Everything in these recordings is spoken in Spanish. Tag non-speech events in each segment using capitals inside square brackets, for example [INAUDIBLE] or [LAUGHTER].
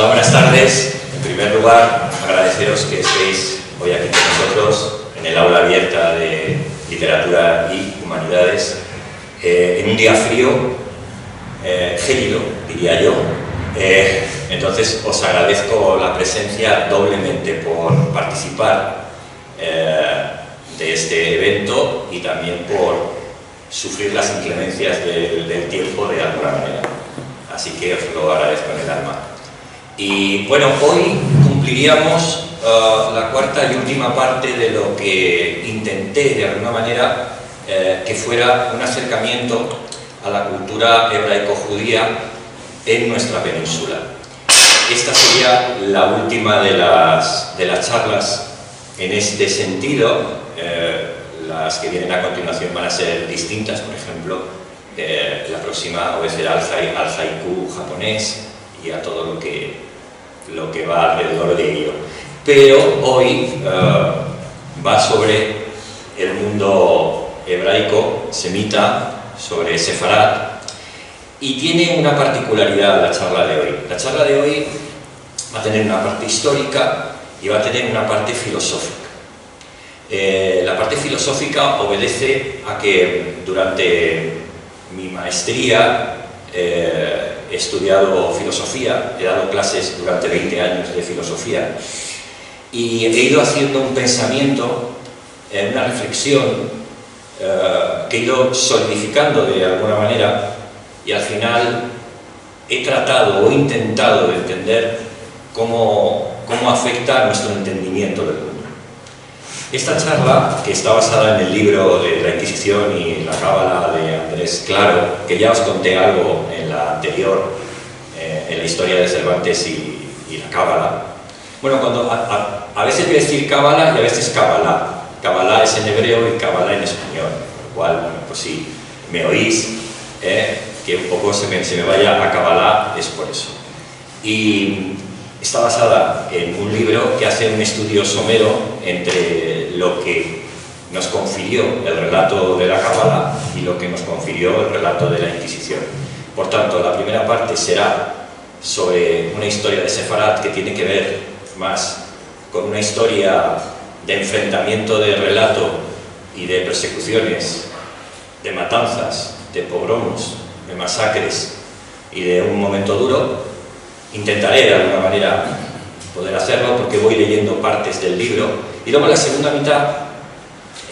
Hola, buenas tardes. En primer lugar, agradeceros que estéis hoy aquí con nosotros en el aula abierta de Literatura y Humanidades, eh, en un día frío, eh, gélido, diría yo. Eh, entonces, os agradezco la presencia doblemente por participar de este evento y también por sufrir las inclemencias del, del tiempo de alguna manera. Así que os lo agradezco en el alma. Y bueno, hoy cumpliríamos uh, la cuarta y última parte de lo que intenté de alguna manera eh, que fuera un acercamiento a la cultura hebraico-judía en nuestra península. Esta sería la última de las, de las charlas en este sentido. Eh, las que vienen a continuación van a ser distintas, por ejemplo, eh, la próxima obedecerá al, al haiku japonés y a todo lo que, lo que va alrededor de ello. Pero hoy eh, va sobre el mundo hebraico, semita, sobre Sefarad, y tiene una particularidad la charla de hoy. La charla de hoy va a tener una parte histórica y va a tener una parte filosófica. Eh, la parte filosófica obedece a que durante mi maestría eh, he estudiado filosofía, he dado clases durante 20 años de filosofía y he ido haciendo un pensamiento, eh, una reflexión que he ido solidificando de alguna manera y al final he tratado o intentado de entender cómo, cómo afecta nuestro entendimiento del mundo. Esta charla, que está basada en el libro de la Inquisición y la Cábala de Andrés Claro, que ya os conté algo en la anterior, eh, en la historia de Cervantes y, la Cábala. Bueno, cuando a, veces voy a decir Cábala y a veces Cábala. Cábala es en hebreo y Cábala en español, por lo cual, bueno, pues si me oís, eh, que un poco se me, se me vaya a Cábala, es por eso. Y está basada en un libro que hace un estudio somero entre lo que nos confirió el relato de la Cábala y lo que nos confirió el relato de la Inquisición. Por tanto, la primera parte será sobre una historia de Sefarad que tiene que ver más con una historia de enfrentamiento de relato y de persecuciones, de matanzas, de pogromos, de masacres y de un momento duro, Intentaré de alguna manera poder hacerlo porque voy leyendo partes del libro y luego la segunda mitad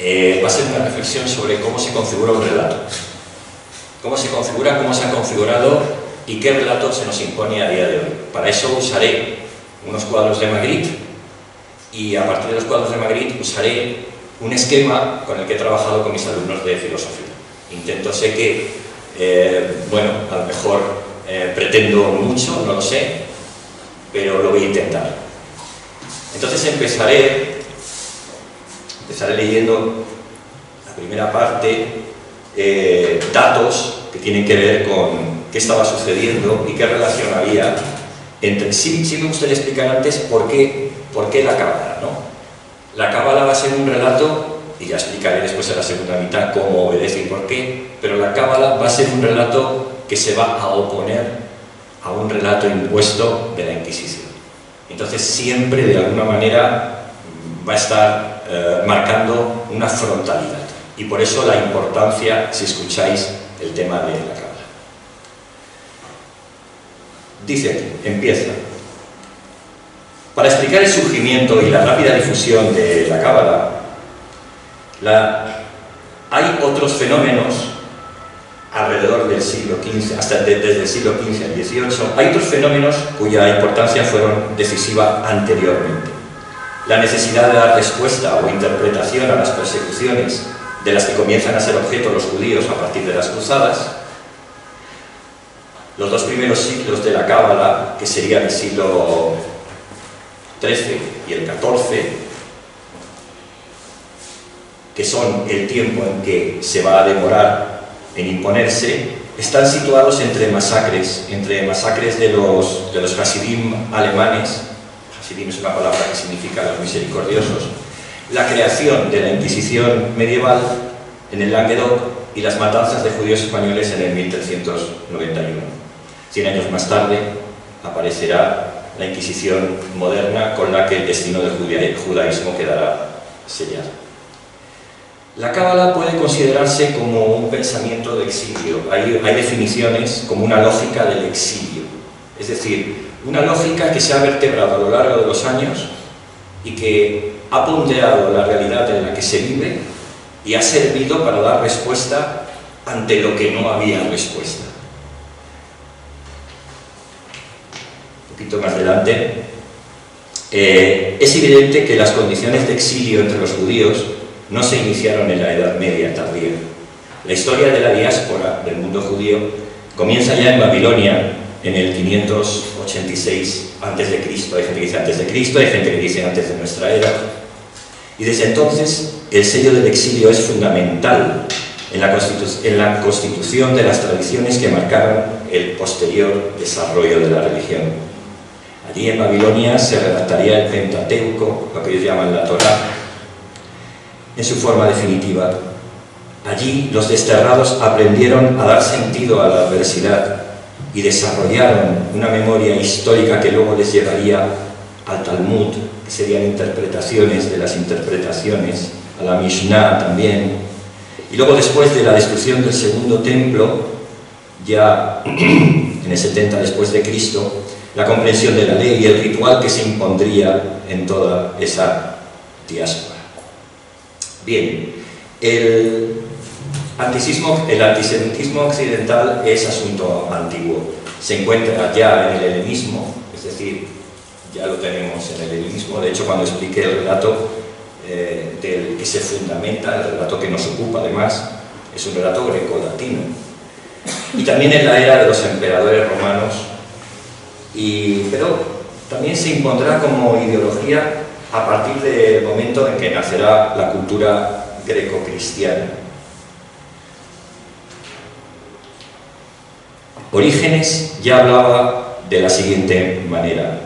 eh, va a ser una reflexión sobre cómo se configura un relato. Cómo se configura, cómo se ha configurado y qué relato se nos impone a día de hoy. Para eso usaré unos cuadros de Magritte y a partir de los cuadros de Magritte usaré un esquema con el que he trabajado con mis alumnos de filosofía. Intento, sé que, eh, bueno, a lo mejor eh, pretendo mucho, no lo sé, pero lo voy a intentar. Entonces empezaré, empezaré leyendo la primera parte, eh, datos que tienen que ver con qué estaba sucediendo y qué relación había entre... Sí, sí me gustaría explicar antes por qué, por qué la cábala, ¿no? La cábala va a ser un relato, y ya explicaré después en la segunda mitad cómo obedece y por qué, pero la cábala va a ser un relato que se va a oponer a un relato impuesto de la Inquisición. Entonces siempre de alguna manera va a estar eh, marcando una frontalidad y por eso la importancia, si escucháis el tema de la Cábala. Dice, empieza. Para explicar el surgimiento y la rápida difusión de la Cábala, hay otros fenómenos alrededor del siglo XV, hasta desde el siglo XV al XVIII, hay otros fenómenos cuya importancia fueron decisiva anteriormente. La necesidad de dar respuesta o interpretación a las persecuciones de las que comienzan a ser objeto los judíos a partir de las cruzadas, los dos primeros siglos de la Cábala, que serían el siglo XIII y el XIV, que son el tiempo en que se va a demorar en imponerse, están situados entre masacres, entre masacres de los, de los Hasidim alemanes, Hasidim es una palabra que significa los misericordiosos, la creación de la Inquisición medieval en el Languedoc y las matanzas de judíos españoles en el 1391. Cien años más tarde aparecerá la Inquisición moderna con la que el destino del judaísmo quedará sellado. La cábala puede considerarse como un pensamiento de exilio. Hay, definiciones como una lógica del exilio. Es decir, una lógica que se ha vertebrado a lo largo de los años y que ha ponderado la realidad en la que se vive y ha servido para dar respuesta ante lo que no había respuesta. Un poquito más adelante, eh, es evidente que las condiciones de exilio entre los judíos no se iniciaron en la Edad Media tardía. La historia de la diáspora del mundo judío comienza ya en Babilonia en el 586 a.C. Hay gente que dice antes de Cristo, hay gente que dice antes de nuestra era. Y desde entonces el sello del exilio es fundamental en la, en la constitución de las tradiciones que marcaron el posterior desarrollo de la religión. Allí en Babilonia se redactaría el Pentateuco, lo que ellos llaman la Torá, en su forma definitiva. Allí los desterrados aprendieron a dar sentido a la adversidad y desarrollaron una memoria histórica que luego les llevaría al Talmud, que serían interpretaciones de las interpretaciones, a la Mishnah también, y luego después de la destrucción del segundo templo, ya [CLEARS THROAT] en el 70 después de Cristo, la comprensión de la ley y el ritual que se impondría en toda esa diáspora. Bien, el, antisismo, el antisemitismo occidental es asunto antiguo. Se encuentra ya en el helenismo, es decir, ya lo tenemos en el helenismo. De hecho, cuando expliqué el relato eh, del que se fundamenta, el relato que nos ocupa además, es un relato greco-latino. Y también en la era de los emperadores romanos, y, pero también se impondrá como ideología a partir del momento en que nacerá la cultura greco-cristiana. Orígenes ya hablaba de la siguiente manera.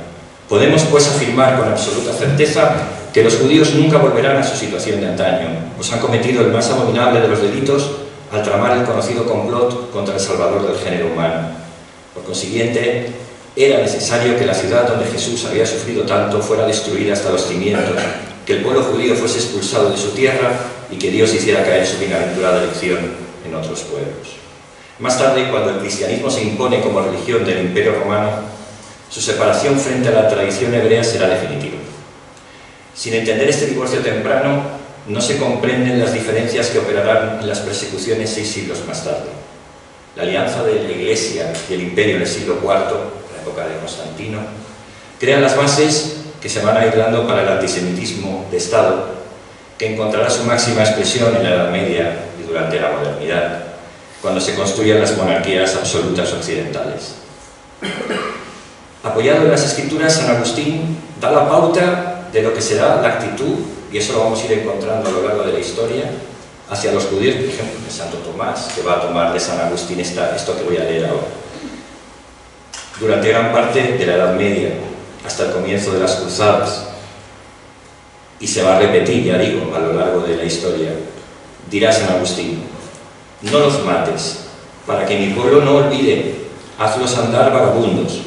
Podemos pues afirmar con absoluta certeza que los judíos nunca volverán a su situación de antaño, pues han cometido el más abominable de los delitos al tramar el conocido complot contra el Salvador del género humano. Por consiguiente, era necesario que la ciudad donde Jesús había sufrido tanto fuera destruida hasta los cimientos, que el pueblo judío fuese expulsado de su tierra y que Dios hiciera caer su bienaventurada elección en otros pueblos. Más tarde, cuando el cristianismo se impone como religión del imperio romano, su separación frente a la tradición hebrea será definitiva. Sin entender este divorcio temprano, no se comprenden las diferencias que operarán en las persecuciones seis siglos más tarde. La alianza de la Iglesia y el Imperio en el siglo IV, época de Constantino, crean las bases que se van a ir dando para el antisemitismo de Estado, que encontrará su máxima expresión en la Edad Media y durante la modernidad, cuando se construyan las monarquías absolutas occidentales. Apoyado en las escrituras, San Agustín da la pauta de lo que será la actitud, y eso lo vamos a ir encontrando a lo largo de la historia, hacia los judíos, por ejemplo, de Santo Tomás, que va a tomar de San Agustín esta, esto que voy a leer ahora. Durante gran parte de la Edad Media, hasta el comienzo de las cruzadas, y se va a repetir, ya digo, a lo largo de la historia, dirá San Agustín, no los mates, para que mi pueblo no olvide, hazlos andar vagabundos.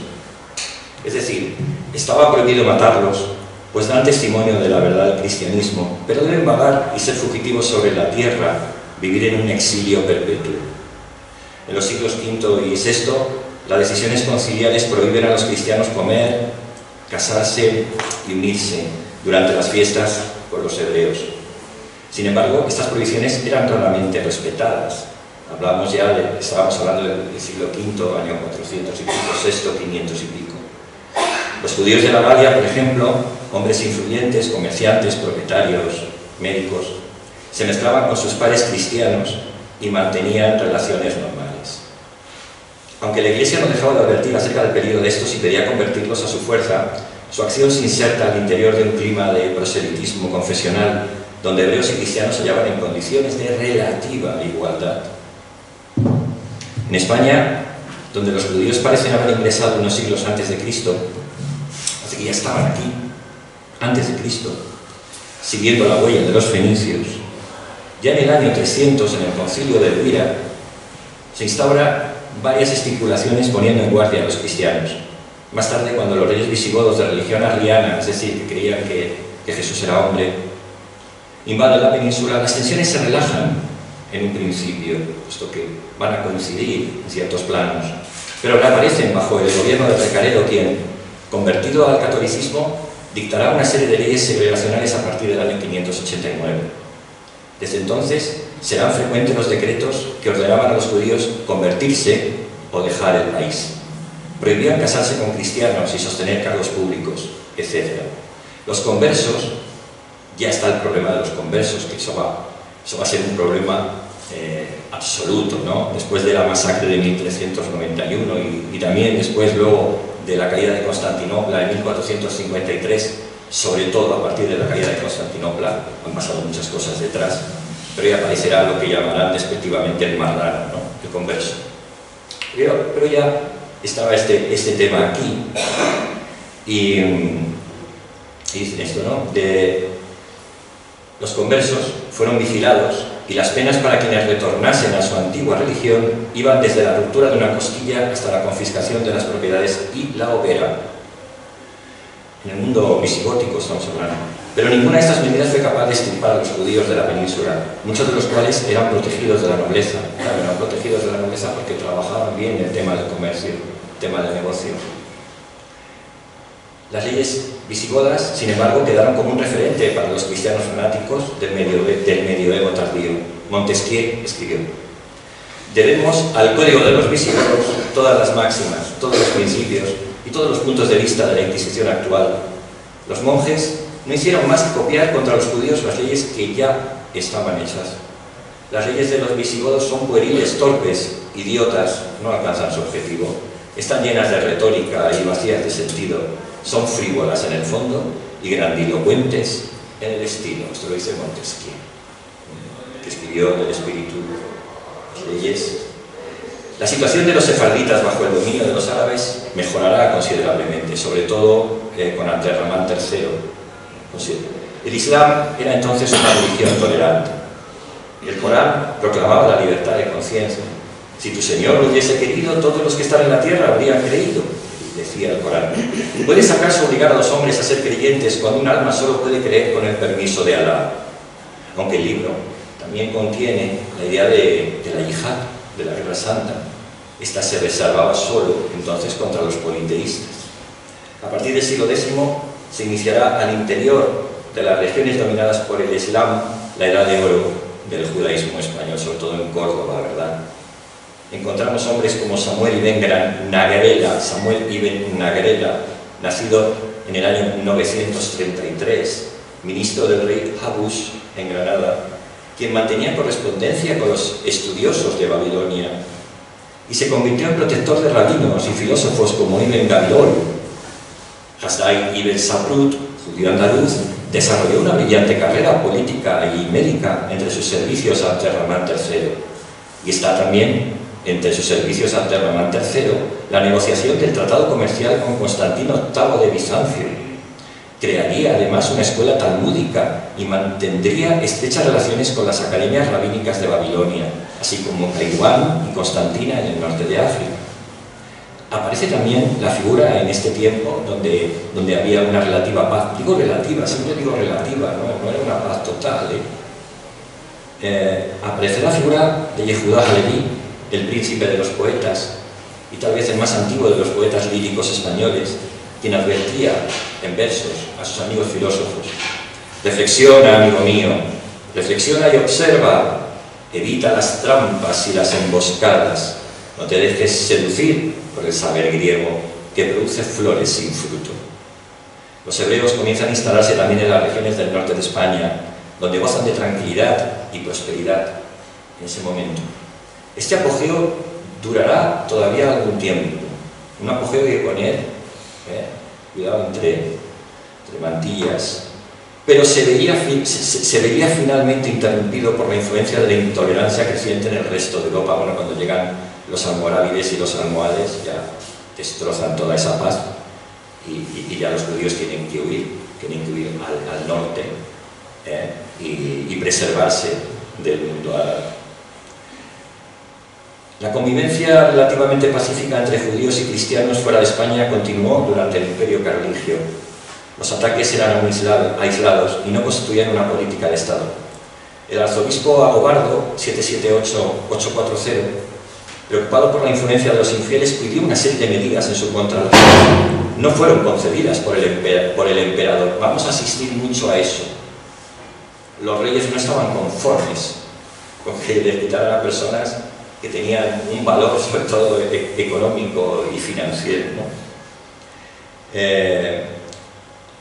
Es decir, estaba prohibido matarlos, pues dan testimonio de la verdad del cristianismo, pero deben vagar y ser fugitivos sobre la tierra, vivir en un exilio perpetuo. En los siglos V y VI, las decisiones conciliares prohíben a los cristianos comer, casarse y unirse durante las fiestas con los hebreos. Sin embargo, estas prohibiciones eran claramente respetadas. Hablamos ya de, estábamos hablando del siglo V, año 400 y VI, 500 y pico. Los judíos de la Galia, por ejemplo, hombres influyentes, comerciantes, propietarios, médicos, se mezclaban con sus pares cristianos y mantenían relaciones normales. Aunque la Iglesia no dejaba de advertir acerca del peligro de estos y pedía convertirlos a su fuerza, su acción se inserta al interior de un clima de proselitismo confesional, donde hebreos y cristianos se hallaban en condiciones de relativa igualdad. En España, donde los judíos parecen haber ingresado unos siglos antes de Cristo, así que ya estaban aquí, antes de Cristo, siguiendo la huella de los fenicios. Ya en el año 300, en el concilio de Elvira, se instaura varias estipulaciones poniendo en guardia a los cristianos. Más tarde, cuando los reyes visigodos de religión arriana, es decir, que creían que, Jesús era hombre, invaden la península, las tensiones se relajan en un principio, puesto que van a coincidir en ciertos planos, pero reaparecen bajo el gobierno de Recaredo, quien, convertido al catolicismo, dictará una serie de leyes segregacionales a partir del año 589. Desde entonces serán frecuentes los decretos que ordenaban a los judíos convertirse o dejar el país. Prohibían casarse con cristianos y sostener cargos públicos, etc. Los conversos, ya está el problema de los conversos, que eso va, eso a ser un problema eh, absoluto, ¿no? Después de la masacre de 1391 y, y también después luego de la caída de Constantinopla en 1453, sobre todo a partir de la caída de Constantinopla, han pasado muchas cosas detrás, pero ya aparecerá lo que llamarán despectivamente el marrano, ¿no? el converso. Pero, pero, ya estaba este, este tema aquí, y, y dicen esto, ¿no? De, los conversos fueron vigilados y las penas para quienes retornasen a su antigua religión iban desde la ruptura de una costilla hasta la confiscación de las propiedades y la hoguera. En el mundo visigótico estamos hablando. Pero ninguna de estas medidas fue capaz de extirpar a los judíos de la península, muchos de los cuales eran protegidos de la nobleza. Claro, eran protegidos de la nobleza porque trabajaban bien el tema del comercio, el tema del negocio. Las leyes visigodas, sin embargo, quedaron como un referente para los cristianos fanáticos del, medioevo tardío. Montesquieu escribió, debemos al código de los visigodos todas las máximas, todos los principios y todos los puntos de vista de la Inquisición actual. Los monjes no hicieron más que copiar contra los judíos las leyes que ya estaban hechas. Las leyes de los visigodos son pueriles, torpes, idiotas, no alcanzan su objetivo. Están llenas de retórica y vacías de sentido son frívolas en el fondo y grandilocuentes en el estilo. Esto lo dice Montesquieu, que escribió el espíritu leyes. La situación de los sefarditas bajo el dominio de los árabes mejorará considerablemente, sobre todo eh, con Abderramán III. El Islam era entonces una religión tolerante. El Corán proclamaba la libertad de conciencia. Si tu Señor lo hubiese querido, todos los que están en la tierra habrían creído decía el Corán. ¿Puedes acaso obligar a los hombres a ser creyentes cuando un alma solo puede creer con el permiso de Alá? Aunque el libro también contiene la idea de, de la yihad, de la guerra santa. Esta se reservaba solo entonces contra los politeístas. A partir del siglo X se iniciará al interior de las regiones dominadas por el Islam la edad de oro del judaísmo español, sobre todo en Córdoba, ¿verdad? encontramos hombres como Samuel Ibn Nagarela, Samuel Ibn Nagarela, nacido en el año 933, ministro del rey Habush en Granada, quien mantenía correspondencia con los estudiosos de Babilonia y se convirtió en protector de rabinos y filósofos como Ibn Gabirol. Hasdai Ibn Sabrut, judío andaluz, desarrolló una brillante carrera política y médica entre sus servicios a Abderramán III. Y está también entre sus servicios ante Ramán III, la negociación del tratado comercial con Constantino VIII de Bizancio. Crearía además una escuela talmúdica y mantendría estrechas relaciones con las academias rabínicas de Babilonia, así como Taiwán y Constantina en el norte de África. Aparece también la figura en este tiempo donde, donde había una relativa paz, digo relativa, siempre digo relativa, no, era una paz total. ¿eh? Eh, aparece la figura de Yehuda Halevi, el príncipe de los poetas y tal vez el más antiguo de los poetas líricos españoles, quien advertía en versos a sus amigos filósofos, reflexiona, amigo mío, reflexiona y observa, evita las trampas y las emboscadas, no te dejes seducir por el saber griego que produce flores sin fruto. Los hebreos comienzan a instalarse también en las regiones del norte de España, donde gozan de tranquilidad y prosperidad en ese momento. Este apogeo durará todavía algún tiempo. Un apogeo que poner, ¿eh? cuidado entre, entre, mantillas, pero se vería, finalmente interrumpido por la influencia de la intolerancia creciente en el resto de Europa. Bueno, cuando llegan los almorávides y los almohades ya destrozan toda esa paz y, y, ya los judíos tienen que huir, tienen que huir al, al norte ¿eh? y, y preservarse del mundo árabe. La convivencia relativamente pacífica entre judíos y cristianos fuera de España continuó durante el Imperio Carolingio. Los ataques eran aislados y no constituían una política de Estado. El arzobispo Agobardo, 778-840, preocupado por la influencia de los infieles, pidió una serie de medidas en su contra. No fueron el, por el emperador. Vamos a asistir mucho a eso. Los reyes no estaban conformes con que les quitaran a personas que tenían un valor, [LAUGHS] sobre todo e-, económico y financiero. Eh,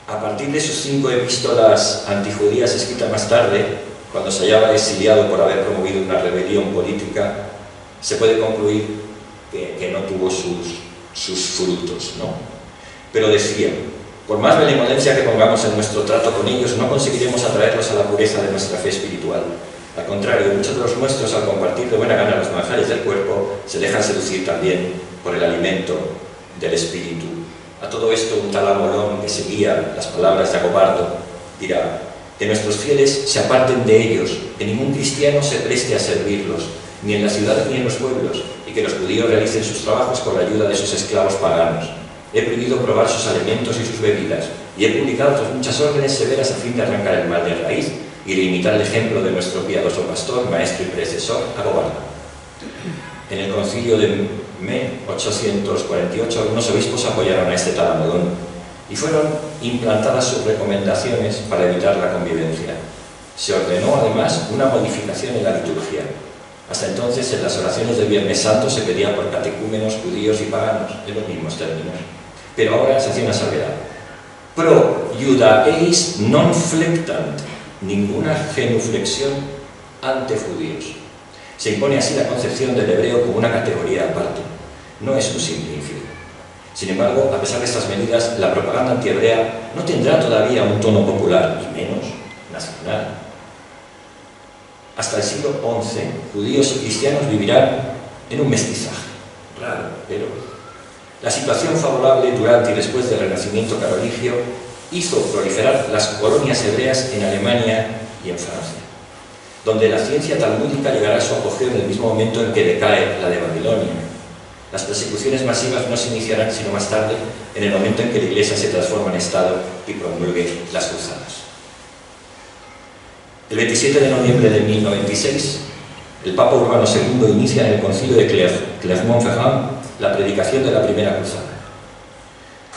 a partir de sus cinco epístolas antijudías escritas más tarde, cuando se hallaba exiliado por haber promovido una rebelión política, se puede concluir que, no tuvo sus, sus frutos. ¿no? Pero decía, por más benevolencia que pongamos en nuestro trato con ellos, no conseguiremos atraerlos a la pureza de nuestra fe espiritual. Al contrario, muchos de los nuestros, al compartir de buena gana los manjares del cuerpo, se dejan seducir también por el alimento del espíritu. A todo esto, un tal Amolón que seguía las palabras de Agobardo dirá que nuestros fieles se aparten de ellos, que ningún cristiano se preste a servirlos, ni en las ciudades ni en los pueblos, y que los judíos realicen sus trabajos con la ayuda de sus esclavos paganos. He prohibido probar sus alimentos y sus bebidas, y he publicado muchas órdenes severas a fin de arrancar el mal de raíz y de imitar el ejemplo de nuestro piadoso pastor, maestro y predecesor, Agobardo. En el concilio de Me 848, algunos obispos apoyaron a este talamodón y fueron implantadas sus recomendaciones para evitar la convivencia. Se ordenó además una modificación en la liturgia. Hasta entonces en las oraciones del Viernes Santo se pedía por catecúmenos judíos y paganos, en los mismos términos. Pero ahora se hacía una salvedad. Pro judaeis non flectant, ninguna genuflexión ante judíos. Se impone así la concepción del hebreo como una categoría aparte. No es un simple infiel. Sin embargo, a pesar de estas medidas, la propaganda antihebrea no tendrá todavía un tono popular, y menos nacional. Hasta el siglo XI, judíos y cristianos vivirán en un mestizaje. Raro, pero la situación favorable durante y después del Renacimiento carolingio hizo proliferar las colonias hebreas en Alemania y en Francia, donde la ciencia talmúdica llegará a su apogeo en el mismo momento en que decae la de Babilonia. Las persecuciones masivas no se iniciarán sino más tarde, en el momento en que la Iglesia se transforma en Estado y promulgue las cruzadas. El 27 de noviembre de 1096, el Papa Urbano II inicia en el concilio de Clermont-Ferrand la predicación de la primera cruzada.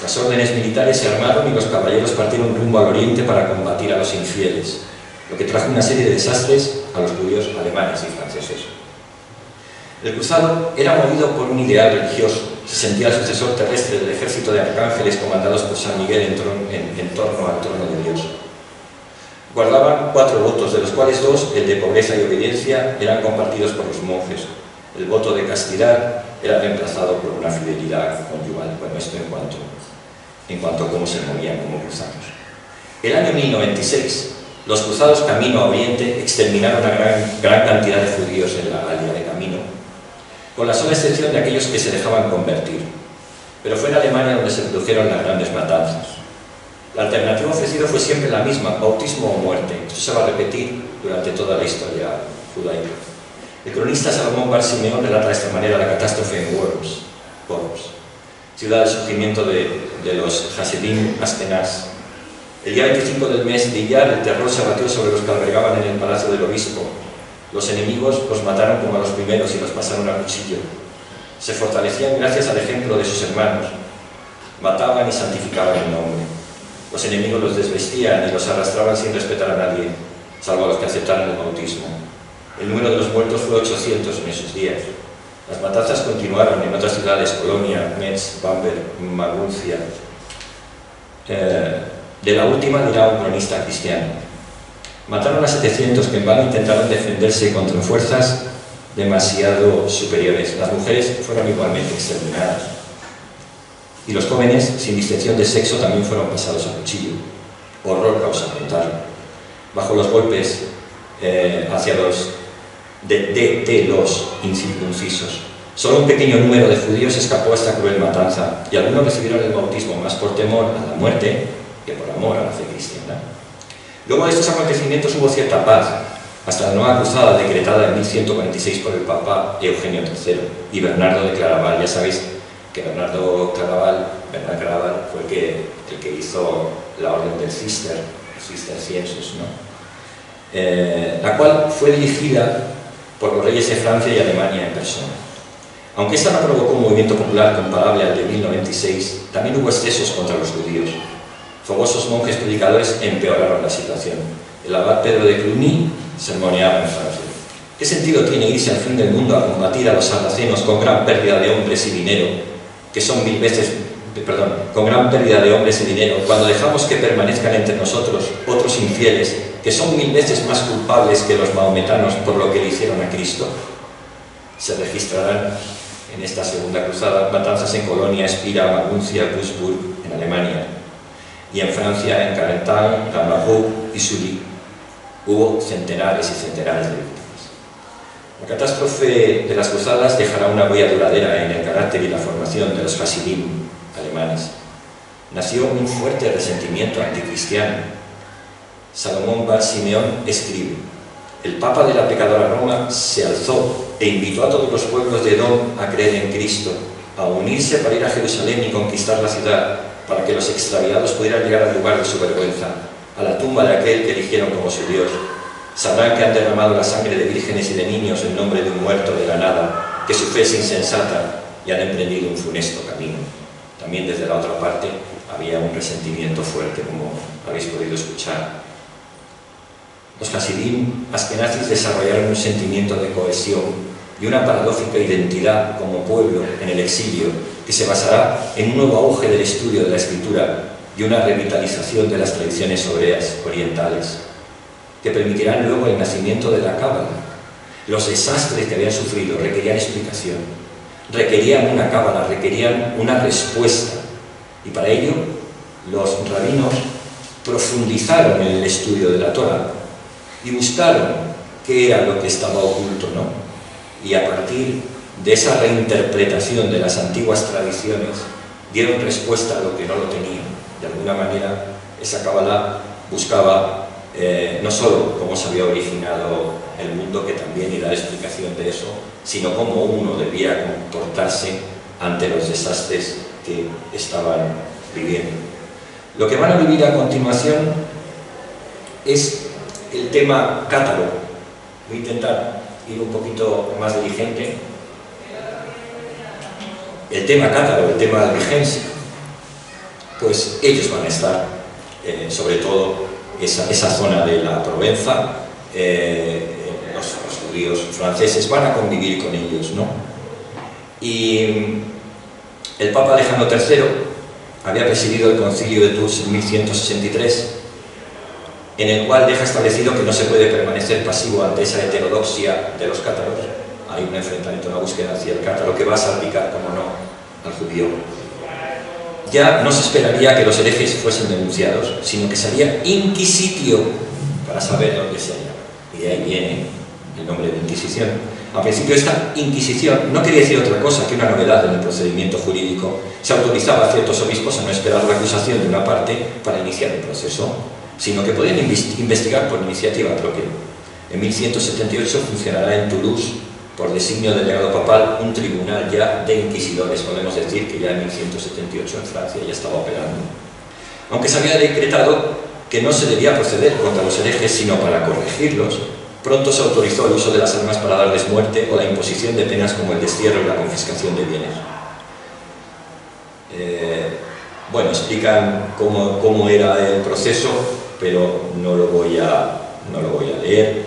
Las órdenes militares se armaron y los caballeros partieron rumbo al oriente para combatir a los infieles, lo que trajo una serie de desastres a los judíos alemanes y franceses. El cruzado era movido por un ideal religioso, se sentía el sucesor terrestre del ejército de arcángeles comandados por San Miguel en, torno al trono de Dios. Guardaban cuatro votos, de los cuales dos, el de pobreza y obediencia, eran compartidos por los monjes. El voto de castidad era reemplazado por una fidelidad conyugal. Bueno, esto en cuanto en cuanto a cómo se movían como cruzados. El año 1096, los cruzados camino a Oriente exterminaron a gran, gran cantidad de judíos en la Galia de camino, con la sola excepción de aquellos que se dejaban convertir. Pero fue en Alemania donde se produjeron las grandes matanzas. La alternativa ofrecida fue siempre la misma, bautismo o muerte. Esto se va a repetir durante toda la historia judaica. El cronista Salomón Bar Simeón relata de esta manera la catástrofe en Worms, Worms ciudad de surgimiento de, los Hasidim Askenaz. El día 25 del mes de Iyar, el terror se abatió sobre los que albergaban en el palacio del obispo. Los enemigos los mataron como a los primeros y los pasaron a cuchillo. Se fortalecían gracias al ejemplo de sus hermanos. Mataban y santificaban el nombre. Los enemigos los desvestían y los arrastraban sin respetar a nadie, salvo a los que aceptaron el bautismo. El número de los muertos fue 800 en esos días. Las matanzas continuaron en otras ciudades, Colonia, Metz, Bamberg, Maguncia. Eh, de la última dirá un cronista cristiano. Mataron a 700 que en vano intentaron defenderse contra fuerzas demasiado superiores. Las mujeres fueron igualmente exterminadas. Y los jóvenes, sin distinción de sexo, también fueron pasados a cuchillo. Horror causa contarlo. Bajo los golpes eh, hacia los de, los incircuncisos. Solo un pequeño número de judíos escapó a esta cruel matanza y algunos recibieron el bautismo más por temor a la muerte que por amor a la fe cristiana. Luego de estos acontecimientos hubo cierta paz, hasta la nueva cruzada decretada en 1146 por el Papa Eugenio III y Bernardo de Claraval. Ya sabéis que Bernardo Claraval, Bernardo Claraval fue el que, el que hizo la orden del Cister, Cistercienses, ¿no? Eh, la cual fue dirigida por los reyes de Francia y Alemania en persona. Aunque esta no provocó un movimiento popular comparable al de 1096, también hubo excesos contra los judíos. Fogosos monjes predicadores empeoraron la situación. El abad Pedro de Cluny sermoneaba en Francia. ¿Qué sentido tiene irse al fin del mundo a combatir a los sarracenos con gran pérdida de hombres y dinero, que son mil veces, perdón, con gran pérdida de hombres y dinero, cuando dejamos que permanezcan entre nosotros otros infieles, que son mil veces más culpables que los maometanos por lo que le hicieron a Cristo? Se registrarán en esta segunda cruzada matanzas en Colonia, Espira, Maguncia, Würzburg, en Alemania, y en Francia, en Carentan, Rambajú y Sully. Hubo centenares y centenares de. La catástrofe de las cruzadas dejará una huella duradera en el carácter y la formación de los Hasidim alemanes. Nació un fuerte resentimiento anticristiano. Salomón Bar Simeón escribe, el Papa de la pecadora Roma se alzó e invitó a todos los pueblos de Edom a creer en Cristo, a unirse para ir a Jerusalén y conquistar la ciudad, para que los extraviados pudieran llegar al lugar de su vergüenza, a la tumba de aquel que eligieron como su Dios. Sabrán que han derramado la sangre de vírgenes y de niños en nombre de un muerto de la nada, que su fe es insensata y han emprendido un funesto camino. También desde la otra parte había un resentimiento fuerte, como habéis podido escuchar. Los Hasidim askenazis desarrollaron un sentimiento de cohesión y una paradójica identidad como pueblo en el exilio que se basará en un nuevo auge del estudio de la escritura y una revitalización de las tradiciones obreras orientales, que permitirán luego el nacimiento de la cábala. Los desastres que habían sufrido requerían explicación, requerían una cábala, requerían una respuesta, y para ello los rabinos profundizaron en el estudio de la Torah y buscaron qué era lo que estaba oculto, ¿no? Y a partir de esa reinterpretación de las antiguas tradiciones, dieron respuesta a lo que no lo tenían. De alguna manera, esa Kabbalah buscaba eh, no solo cómo se había originado el mundo, que también y dar explicación de eso, sino cómo uno debía comportarse ante los desastres que estaban viviendo. Lo que van a vivir a continuación es el tema catálogo. Voy a intentar ir un poquito más diligente el tema cátaro, el tema de vigencia, pues ellos van a estar, eh, sobre todo esa, esa, zona de la Provenza, eh, los, judíos franceses van a convivir con ellos, ¿no? Y el Papa Alejandro III había presidido el concilio de Tours en 1163, en el cual deja establecido que no se puede permanecer pasivo ante esa heterodoxia de los cátaros, hay un enfrentamiento, una búsqueda hacia el cátaro que va a salpicar, como no, al judío. Ya no se esperaría que los herejes fuesen denunciados, sino que sería inquisitio para saber dónde se halla. Y de ahí viene el nombre de Inquisición. A principio esta Inquisición no quería decir otra cosa que una novedad en el procedimiento jurídico. Se autorizaba a ciertos obispos a no esperar la acusación de una parte para iniciar el proceso, sino que podían investigar por iniciativa propia. En 1178 funcionará en Toulouse por designio del legado papal, un tribunal ya de inquisidores, podemos decir que ya en 1178 en Francia ya estaba operando. Aunque se había decretado que no se debía proceder contra los herejes sino para corregirlos, pronto se autorizó el uso de las armas para darles muerte o la imposición de penas como el destierro y la confiscación de bienes. Eh, bueno, explican cómo, cómo, era el proceso, pero no lo voy a, no lo voy a leer.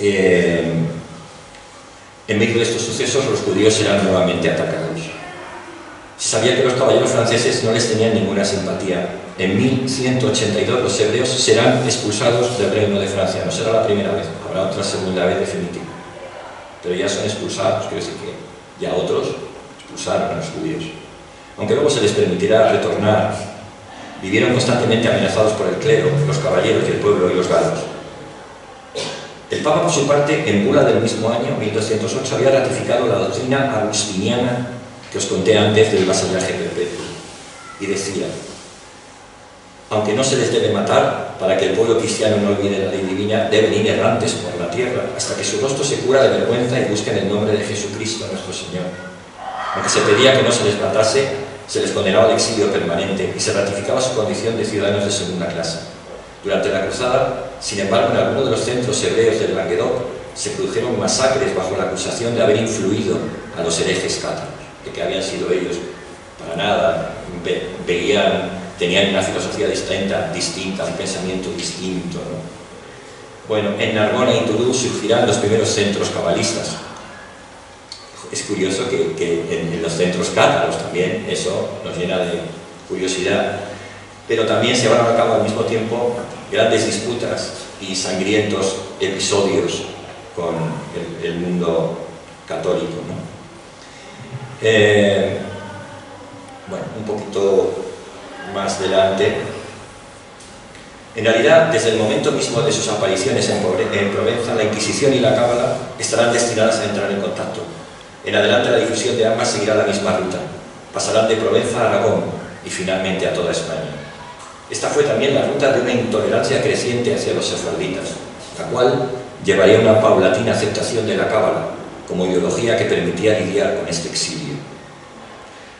Eh, en medio de estos sucesos los judíos serán nuevamente atacados. Se sabía que los caballeros franceses no les tenían ninguna simpatía. En 1182 los hebreos serán expulsados del reino de Francia. No será la primera vez, habrá otra segunda vez definitiva. Pero ya son expulsados, quiero decir que ya otros expulsaron a los judíos. Aunque luego se les permitirá retornar, vivieron constantemente amenazados por el clero, los caballeros y el pueblo y los galos. El Papa, por su parte, en bula del mismo año, 1208, había ratificado la doctrina agustiniana que os conté antes del vasallaje perpetuo. Y decía, aunque no se les debe matar, para que el pueblo cristiano no olvide la ley divina, deben ir errantes por la tierra hasta que su rostro se cura de vergüenza y busquen el nombre de Jesucristo nuestro Señor. Aunque se pedía que no se les matase, se les condenaba al exilio permanente y se ratificaba su condición de ciudadanos de segunda clase. Durante la cruzada, sin embargo, en algunos de los centros hebreos del Languedoc se produjeron masacres bajo la acusación de haber influido a los herejes cátaros, de que habían sido ellos para nada, veían, tenían una filosofía distinta, distinta un pensamiento distinto. Bueno, en Narbona y Toulouse surgirán los primeros centros cabalistas, es curioso que, en, los centros cátaros también eso nos llena de curiosidad, pero también se van a cabo al mismo tiempo grandes disputas y sangrientos episodios con el, mundo católico. Eh, bueno, un poquito más adelante. En realidad, desde el momento mismo de sus apariciones en, en Provenza, la Inquisición y la Cábala estarán destinadas a entrar en contacto en adelante la difusión de ambas seguirá la misma ruta. Pasarán de Provenza a Aragón y finalmente a toda España. Esta fue también la ruta de una intolerancia creciente hacia los sefarditas, la cual llevaría una paulatina aceptación de la cábala como ideología que permitía lidiar con este exilio.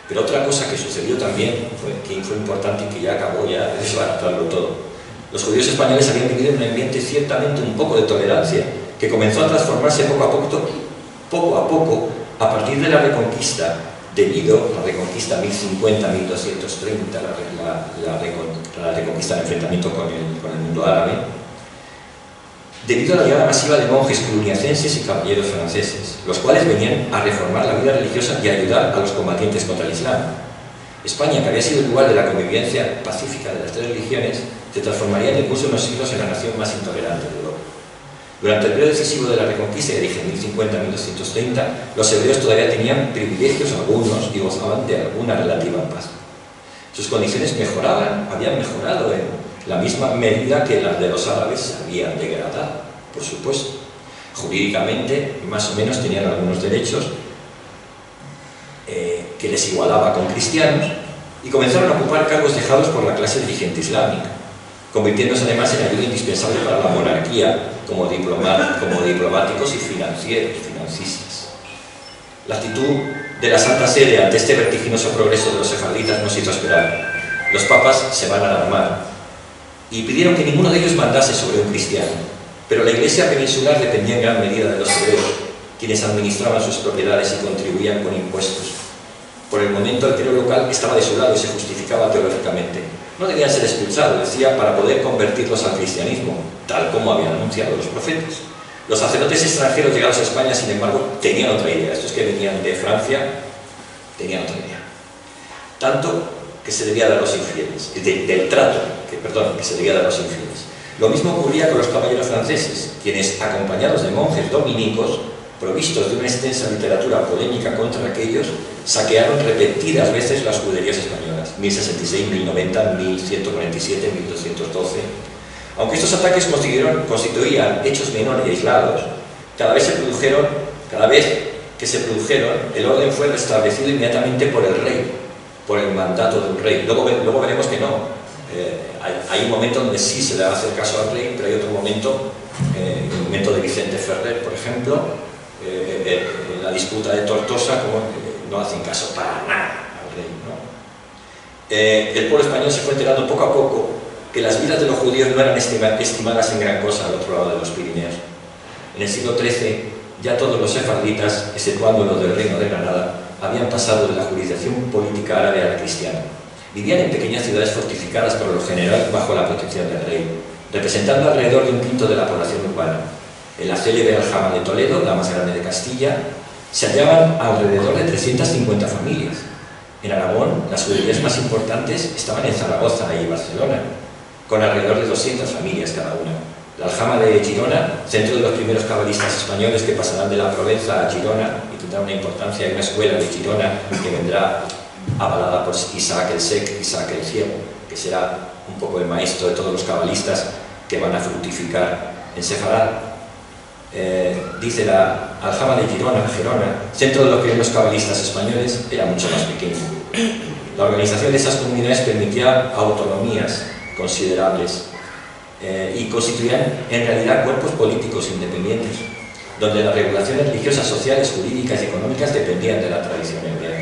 Pero otra cosa que sucedió también, fue, que fue importante y que ya acabó ya de desbaratarlo todo. Los judíos españoles habían vivido en un ambiente ciertamente un poco de tolerancia, que comenzó a transformarse poco a poco, poco a poco a partir de la Reconquista, debido a la Reconquista 1050-1230, la, Reconquista del enfrentamiento con el, mundo árabe, debido a la llegada masiva de monjes cluniacenses y caballeros franceses, los cuales venían a reformar la vida religiosa y ayudar a los combatientes contra el Islam. España, que había sido el lugar de la convivencia pacífica de las tres religiones, se transformaría en el curso de unos siglos en la nación más intolerante de Europa. Durante el periodo decisivo de la Reconquista, que dije 1050-1230, los hebreos todavía tenían privilegios algunos y gozaban de alguna relativa paz. Sus condiciones mejoraban, habían mejorado en la misma medida que las de los árabes se habían degradado, por supuesto. Jurídicamente, más o menos, tenían algunos derechos eh, que les igualaba con cristianos y comenzaron a ocupar cargos dejados por la clase dirigente islámica convirtiéndose además en ayuda indispensable para la monarquía como, como diplomáticos y financieros, financistas. La actitud de la Santa Sede ante este vertiginoso progreso de los sefarditas no se hizo esperar. Los papas se van a alarmar y pidieron que ninguno de ellos mandase sobre un cristiano, pero la iglesia peninsular dependía en gran medida de los hebreos, quienes administraban sus propiedades y contribuían con impuestos. Por el momento el clero local estaba de su lado y se justificaba teológicamente no debían ser expulsados, decía, para poder convertirlos al cristianismo, tal como habían anunciado los profetas. Los sacerdotes extranjeros llegados a España, sin embargo, tenían otra idea. Estos que venían de Francia tenían otra idea. Tanto que se debía dar a los infieles, del trato, que, perdón, que se debía dar a los infieles. Lo mismo ocurría con los caballeros franceses, quienes, acompañados de monjes dominicos, provistos de una extensa literatura polémica contra aquellos, saquearon repetidas veces las juderías españolas, 1066, 1090, 1147, 1212. Aunque estos ataques constituían hechos menores y aislados, cada vez se produjeron, cada vez que se produjeron, el orden fue restablecido inmediatamente por el rey, por el mandato del rey. Luego, luego veremos que no. Eh, hay, un momento donde sí se le va a hacer caso al rey, pero hay otro momento, eh, el momento de Vicente Ferrer, por ejemplo, eh, en la disputa de Tortosa, como no hacen caso para nada al rey. Eh, el pueblo español se fue enterando poco a poco que las vidas de los judíos no eran estimadas en gran cosa al otro lado de los Pirineos. En el siglo XIII ya todos los sefarditas, exceptuando los del reino de Granada, habían pasado de la jurisdicción política árabe a la cristiana. Vivían en pequeñas ciudades fortificadas por lo general bajo la protección del rey, representando alrededor de un quinto de la población urbana. En la célebre Aljama de Toledo, la más grande de Castilla, se hallaban alrededor de 350 familias. En Aragón, las juderías más importantes estaban en Zaragoza y Barcelona, con alrededor de 200 familias cada una. La Aljama de Girona, centro de los primeros cabalistas españoles que pasarán de la Provenza a Girona y tendrá una importancia en una escuela de Girona que vendrá avalada por Isaac el Sec, Isaac el Ciego, que será un poco el maestro de todos los cabalistas que van a fructificar en Sefarad eh, dice la Aljama de Girona, Gerona, centro de los primeros cabalistas españoles, era mucho más pequeño. La organización de esas comunidades permitía autonomías considerables eh, y constituían en realidad cuerpos políticos independientes, donde las regulaciones religiosas, sociales, jurídicas y económicas dependían de la tradición hebrea.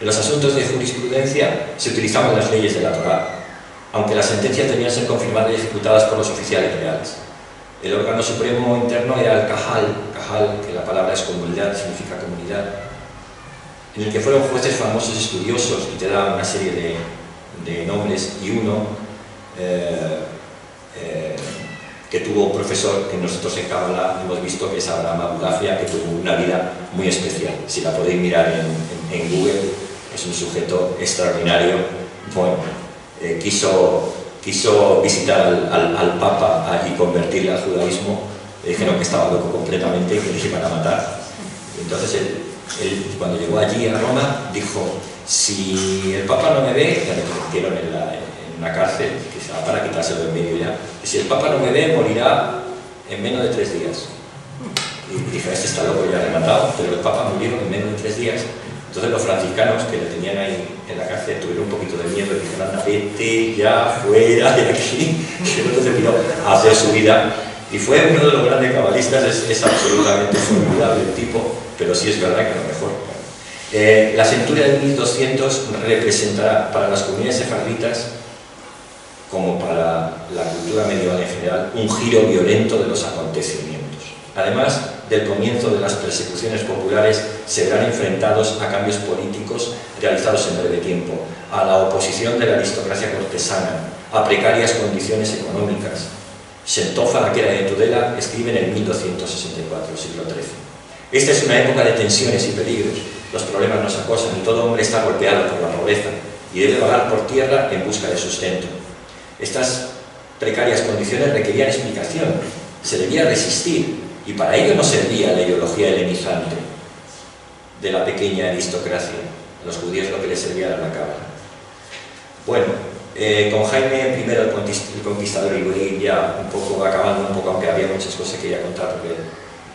En los asuntos de jurisprudencia se utilizaban las leyes de la Torá, aunque las sentencias debían ser confirmadas y ejecutadas por los oficiales reales. El órgano supremo interno era el Cajal, Cajal, que la palabra es comunidad, significa comunidad, en el que fueron jueces famosos estudiosos y te daban una serie de, de nombres y uno eh, eh, que tuvo un profesor que nosotros en Kabbalah hemos visto que es Abraham Abulafia, que tuvo una vida muy especial. Si la podéis mirar en, en, Google, es un sujeto extraordinario. Bueno, eh, quiso, quiso visitar al, al, Papa y convertirle al judaísmo. Le dijeron que estaba loco completamente y que le iban a matar. Entonces él, cuando llegó allí a Roma, dijo, si el Papa no me ve, ya me convirtieron en la, una cárcel, quizá para quitárselo en medio ya. Si el Papa no me ve, morirá en menos de tres días. Y dije, este está loco, ya rematado, pero el Papa murió en menos de tres días. Entonces los franciscanos que le tenían ahí en la cárcel tuvieron un poquito de miedo y dijeron, anda, vete ya fuera de aquí, [LAUGHS] que entonces vino a hacer su vida. Y fue uno de los grandes cabalistas, es, absolutamente formidable el tipo, pero sí es verdad que a lo mejor. Eh, la centuria de 1200 representará para las comunidades sefarditas como para la cultura medieval en general, un giro violento de los acontecimientos. Además del comienzo de las persecuciones populares, se verán enfrentados a cambios políticos realizados en breve tiempo, a la oposición de la aristocracia cortesana, a precarias condiciones económicas. Sentofa, que era de Tudela, escribe en el 1264, siglo XIII. Esta es una época de tensiones y peligros. Los problemas nos acosan y todo hombre está golpeado por la pobreza y debe vagar por tierra en busca de sustento. Estas precarias condiciones requerían explicación, se debía resistir, y para ello no servía la ideología helenizante de la pequeña aristocracia. A los judíos lo que les servía era la cábala. Bueno, eh, con Jaime I el conquistador, y voy ya un poco acabando un poco, aunque había muchas cosas que quería contar porque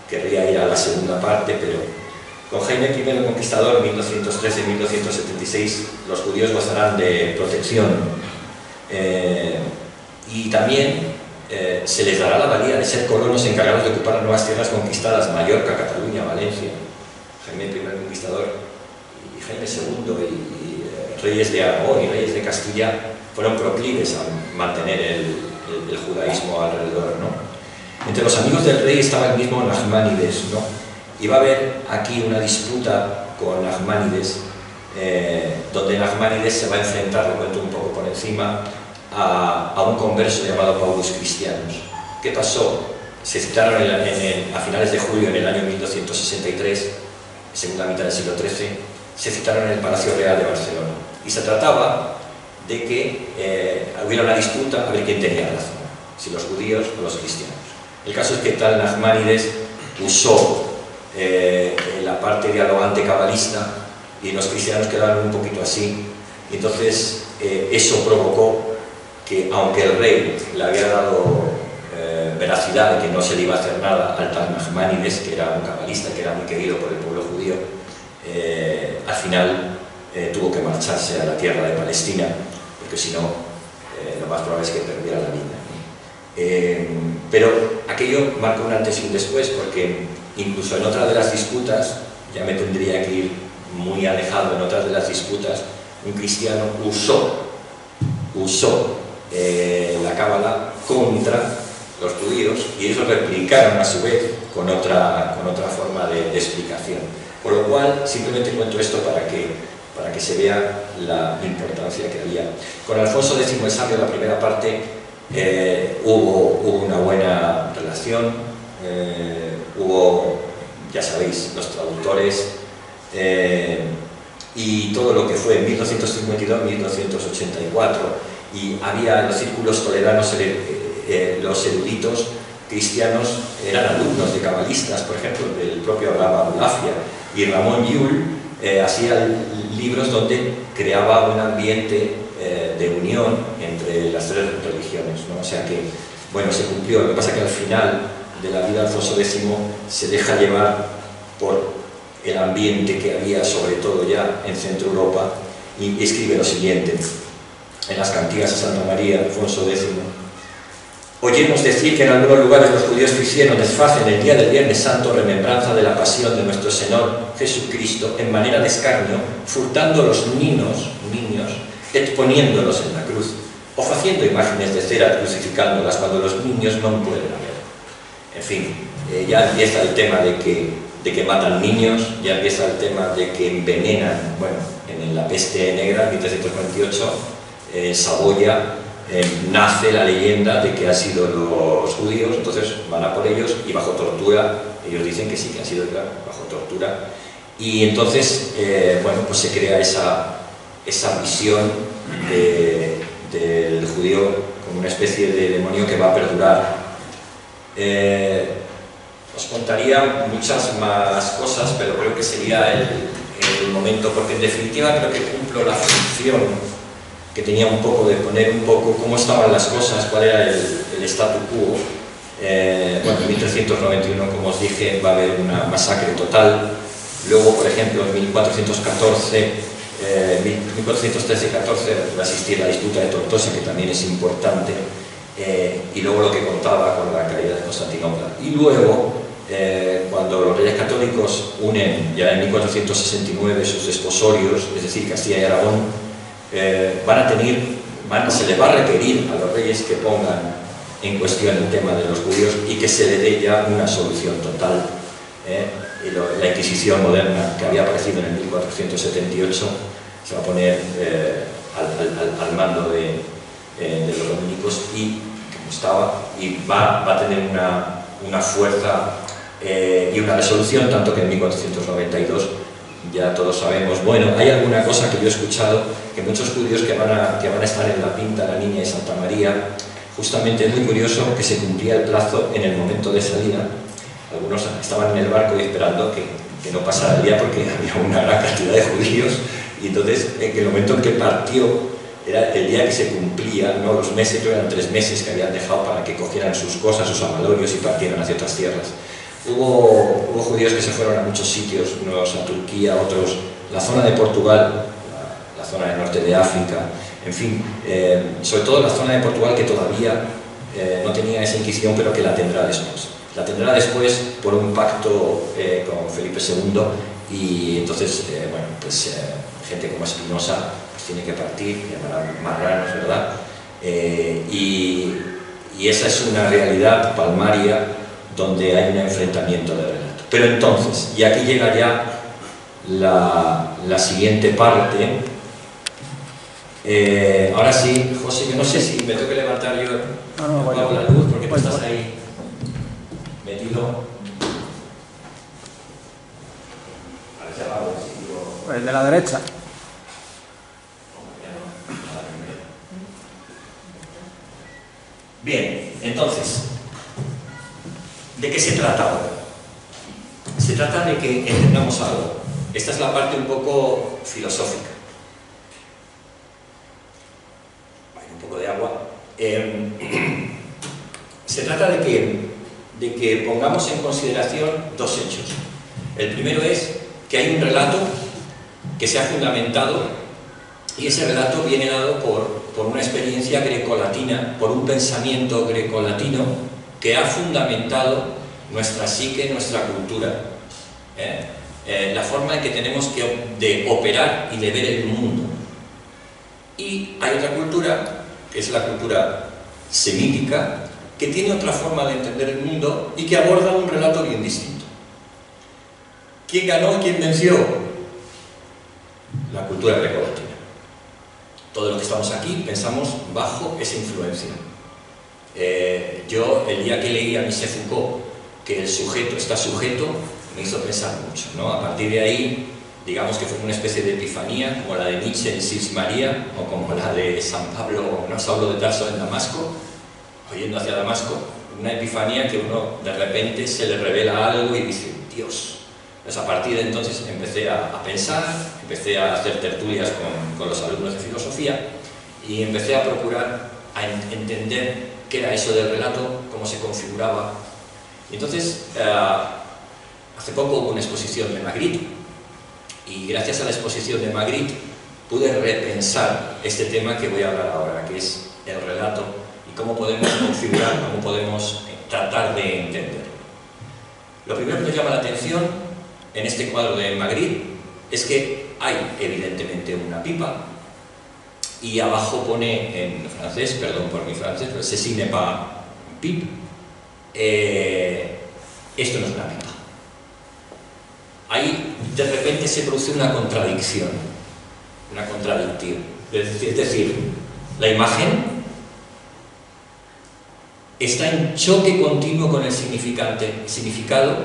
querría ir a la segunda parte, pero con Jaime I el conquistador, 1213-1276, los judíos gozarán de protección eh, y también eh, se les dará la valía de ser colonos encargados de ocupar nuevas tierras conquistadas, Mallorca, Cataluña, Valencia, Jaime I Conquistador y Jaime II y, eh, reyes de Aragón y reyes de Castilla fueron proclives a mantener el, judaísmo alrededor. ¿no? Entre los amigos del rey estaba el mismo Nachmanides, ¿no? y va a haber aquí una disputa con Nachmanides eh, donde Nachmanides se va a enfrentar, lo cuento un poco por encima, a, un converso llamado Paulus Cristianos. ¿Qué pasó? Se citaron a finales de julio en el año 1263, segunda mitad del siglo XIII, se citaron en el Palacio Real de Barcelona. Y se trataba de que eh, hubiera una disputa a ver quién tenía razón, si los judíos o los cristianos. El caso es que tal Nachmanides usó eh, la parte dialogante cabalista y los cristianos quedaron un poquito así. Y entonces eh, eso provocó que, aunque el rey le había dado eh, veracidad de que no se le iba a hacer nada al tal Nachmanides, que era un cabalista, que era muy querido por el pueblo judío, eh, al final tuvo que marcharse a la tierra de Palestina, porque si no, lo más probable es que perdiera la vida. pero aquello marcó un antes y un después, porque incluso en otra de las disputas, ya me tendría que ir muy alejado en otras de las disputas, un cristiano usó, usó eh, la cábala contra los judíos y ellos replicaron a su vez con otra, con otra forma de, explicación. Por lo cual, simplemente cuento esto para que, para que se vea la importancia que había. Con Alfonso X el Sabio, la primera parte, eh, hubo, hubo, una buena relación, eh, hubo, ya sabéis, los traductores, eh, y todo lo que fue en 1252-1284 y había los círculos toledanos eh, eh, los eruditos cristianos eran alumnos de cabalistas, por ejemplo, del propio Abraham Abulafia. Y Ramón Yul hacía libros donde creaba un ambiente de unión entre las tres religiones, ¿no? o sea que, bueno, se cumplió, lo que pasa que al final de la vida de Alfonso X se deja llevar por el ambiente que había sobre todo ya en Centro Europa y escribe lo siguiente en las cantigas de Santa María, Alfonso X Oyemos decir que en algunos lugares los judíos cristianos desfacen el día del Viernes Santo remembranza de la pasión de nuestro Señor Jesucristo en manera de escarnio, furtando los niños, niños, exponiéndolos en la cruz, o haciendo imágenes de cera crucificándolas cuando los niños no pueden haber. En fin, eh, ya empieza el tema de que, de que matan niños, ya empieza el tema de que envenenan, bueno, en la peste negra, 1348, en Saboya, eh, nace la leyenda de que han sido los judíos, entonces van a por ellos y bajo tortura, ellos dicen que sí, que han sido bajo tortura, y entonces, eh, bueno, pues se crea esa, esa visión del judío como una especie de demonio que va a perdurar. Eh, os contaría muchas más cosas, pero creo que sería el, el momento, porque en definitiva creo que cumplo la función que tenía un poco de poner un poco cómo estaban las cosas, cuál era el, el statu quo. Eh, bueno, en 1391, como os dije, va a haber una masacre total. Luego, por ejemplo, en 1414, eh, 1413-14 va a existir la disputa de Tortosa, que también es importante, eh, y luego lo que contaba con la caída de Constantinopla. Y luego, eh, cuando los reyes católicos unen ya en 1469 sus desposorios, es decir, Castilla y Aragón, eh, van a tener, se les va a requerir a los reyes que pongan en cuestión el tema de los judíos y que se le dé ya una solución total. ¿eh? Y la Inquisición moderna que había aparecido en el 1478 se va a poner eh, al, mando de, los dominicos y, como estaba, y va, va a tener una, una fuerza y una resolución, tanto que en 1492 ya todos sabemos, bueno, hay alguna cosa que yo he escuchado, que muchos judíos que van a, que van a estar en la pinta, la niña de Santa María, justamente es muy curioso que se cumplía el plazo en el momento de salida. Algunos estaban en el barco y esperando que, que no pasara el día porque [LAUGHS] había una gran cantidad de judíos y entonces en el momento en que partió era el día que se cumplía, ¿no? los meses, creo eran tres meses que habían dejado para que cogieran sus cosas, sus amalorios y partieran hacia otras tierras. Hubo, hubo, judíos que se fueron a muchos sitios, unos a Turquía, otros, la zona de Portugal, la, zona del norte de África, en fin, eh, sobre todo la zona de Portugal que todavía eh, no tenía esa inquisición, pero que la tendrá después. La tendrá después por un pacto eh, con Felipe II y entonces, bueno, pues gente como Espinosa pues, tiene que partir, llamarán marranos, ¿verdad? Y, y esa es una realidad palmaria donde hay un enfrentamiento de relato. Pero entonces, y aquí llega ya la, la siguiente parte, eh, ahora sí, José, yo no sé si me tengo que levantar yo no, no, apago la luz porque tú estás ahí metido. El de la derecha. Bien, entonces, ¿De qué se trata ahora? Se trata de que entendamos algo. Esta es la parte un poco filosófica. un poco de agua. Em, [CLEARS THROAT] se trata de que, de que pongamos en consideración dos hechos. El primero es que hay un relato que se ha fundamentado y ese relato viene dado por, por una experiencia grecolatina, por un pensamiento grecolatino que ha fundamentado nuestra psique, nuestra cultura, ¿eh? Eh, la forma en que tenemos que, de operar y de ver el mundo. Y hay otra cultura, que es la cultura semítica, que tiene otra forma de entender el mundo y que aborda un relato bien distinto. ¿Quién ganó y quién venció? La cultura grecolatina. Todos los que estamos aquí pensamos bajo esa influencia. Eh, yo, el día que leí a Michel Foucault que el sujeto está sujeto, me hizo pensar mucho. ¿no? A partir de ahí, digamos que fue una especie de epifanía, como la de Nietzsche en Sis María, o como la de San Pablo, no Saulo de Tarso en Damasco, oyendo hacia Damasco, una epifanía que uno de repente se le revela algo y dice, Dios. Pues a partir de entonces empecé a, pensar, empecé a hacer tertulias con, con, los alumnos de filosofía y empecé a procurar a entender qué era eso del relato, cómo se configuraba. Y entonces, eh, hace poco hubo una exposición de Magritte, y gracias a la exposición de Magritte pude repensar este tema que voy a hablar ahora, que es el relato y cómo podemos configurar, cómo podemos tratar de entenderlo. Lo primero que nos llama la atención en este cuadro de Magritte es que hay evidentemente una pipa y abajo pone en francés, perdón por mi francés, pero ceci n'est pas pipe, eh, esto no es una pipa. Ahí de repente se produce una contradicción, una contradicción. Es decir, la imagen está en choque continuo con el significante, el significado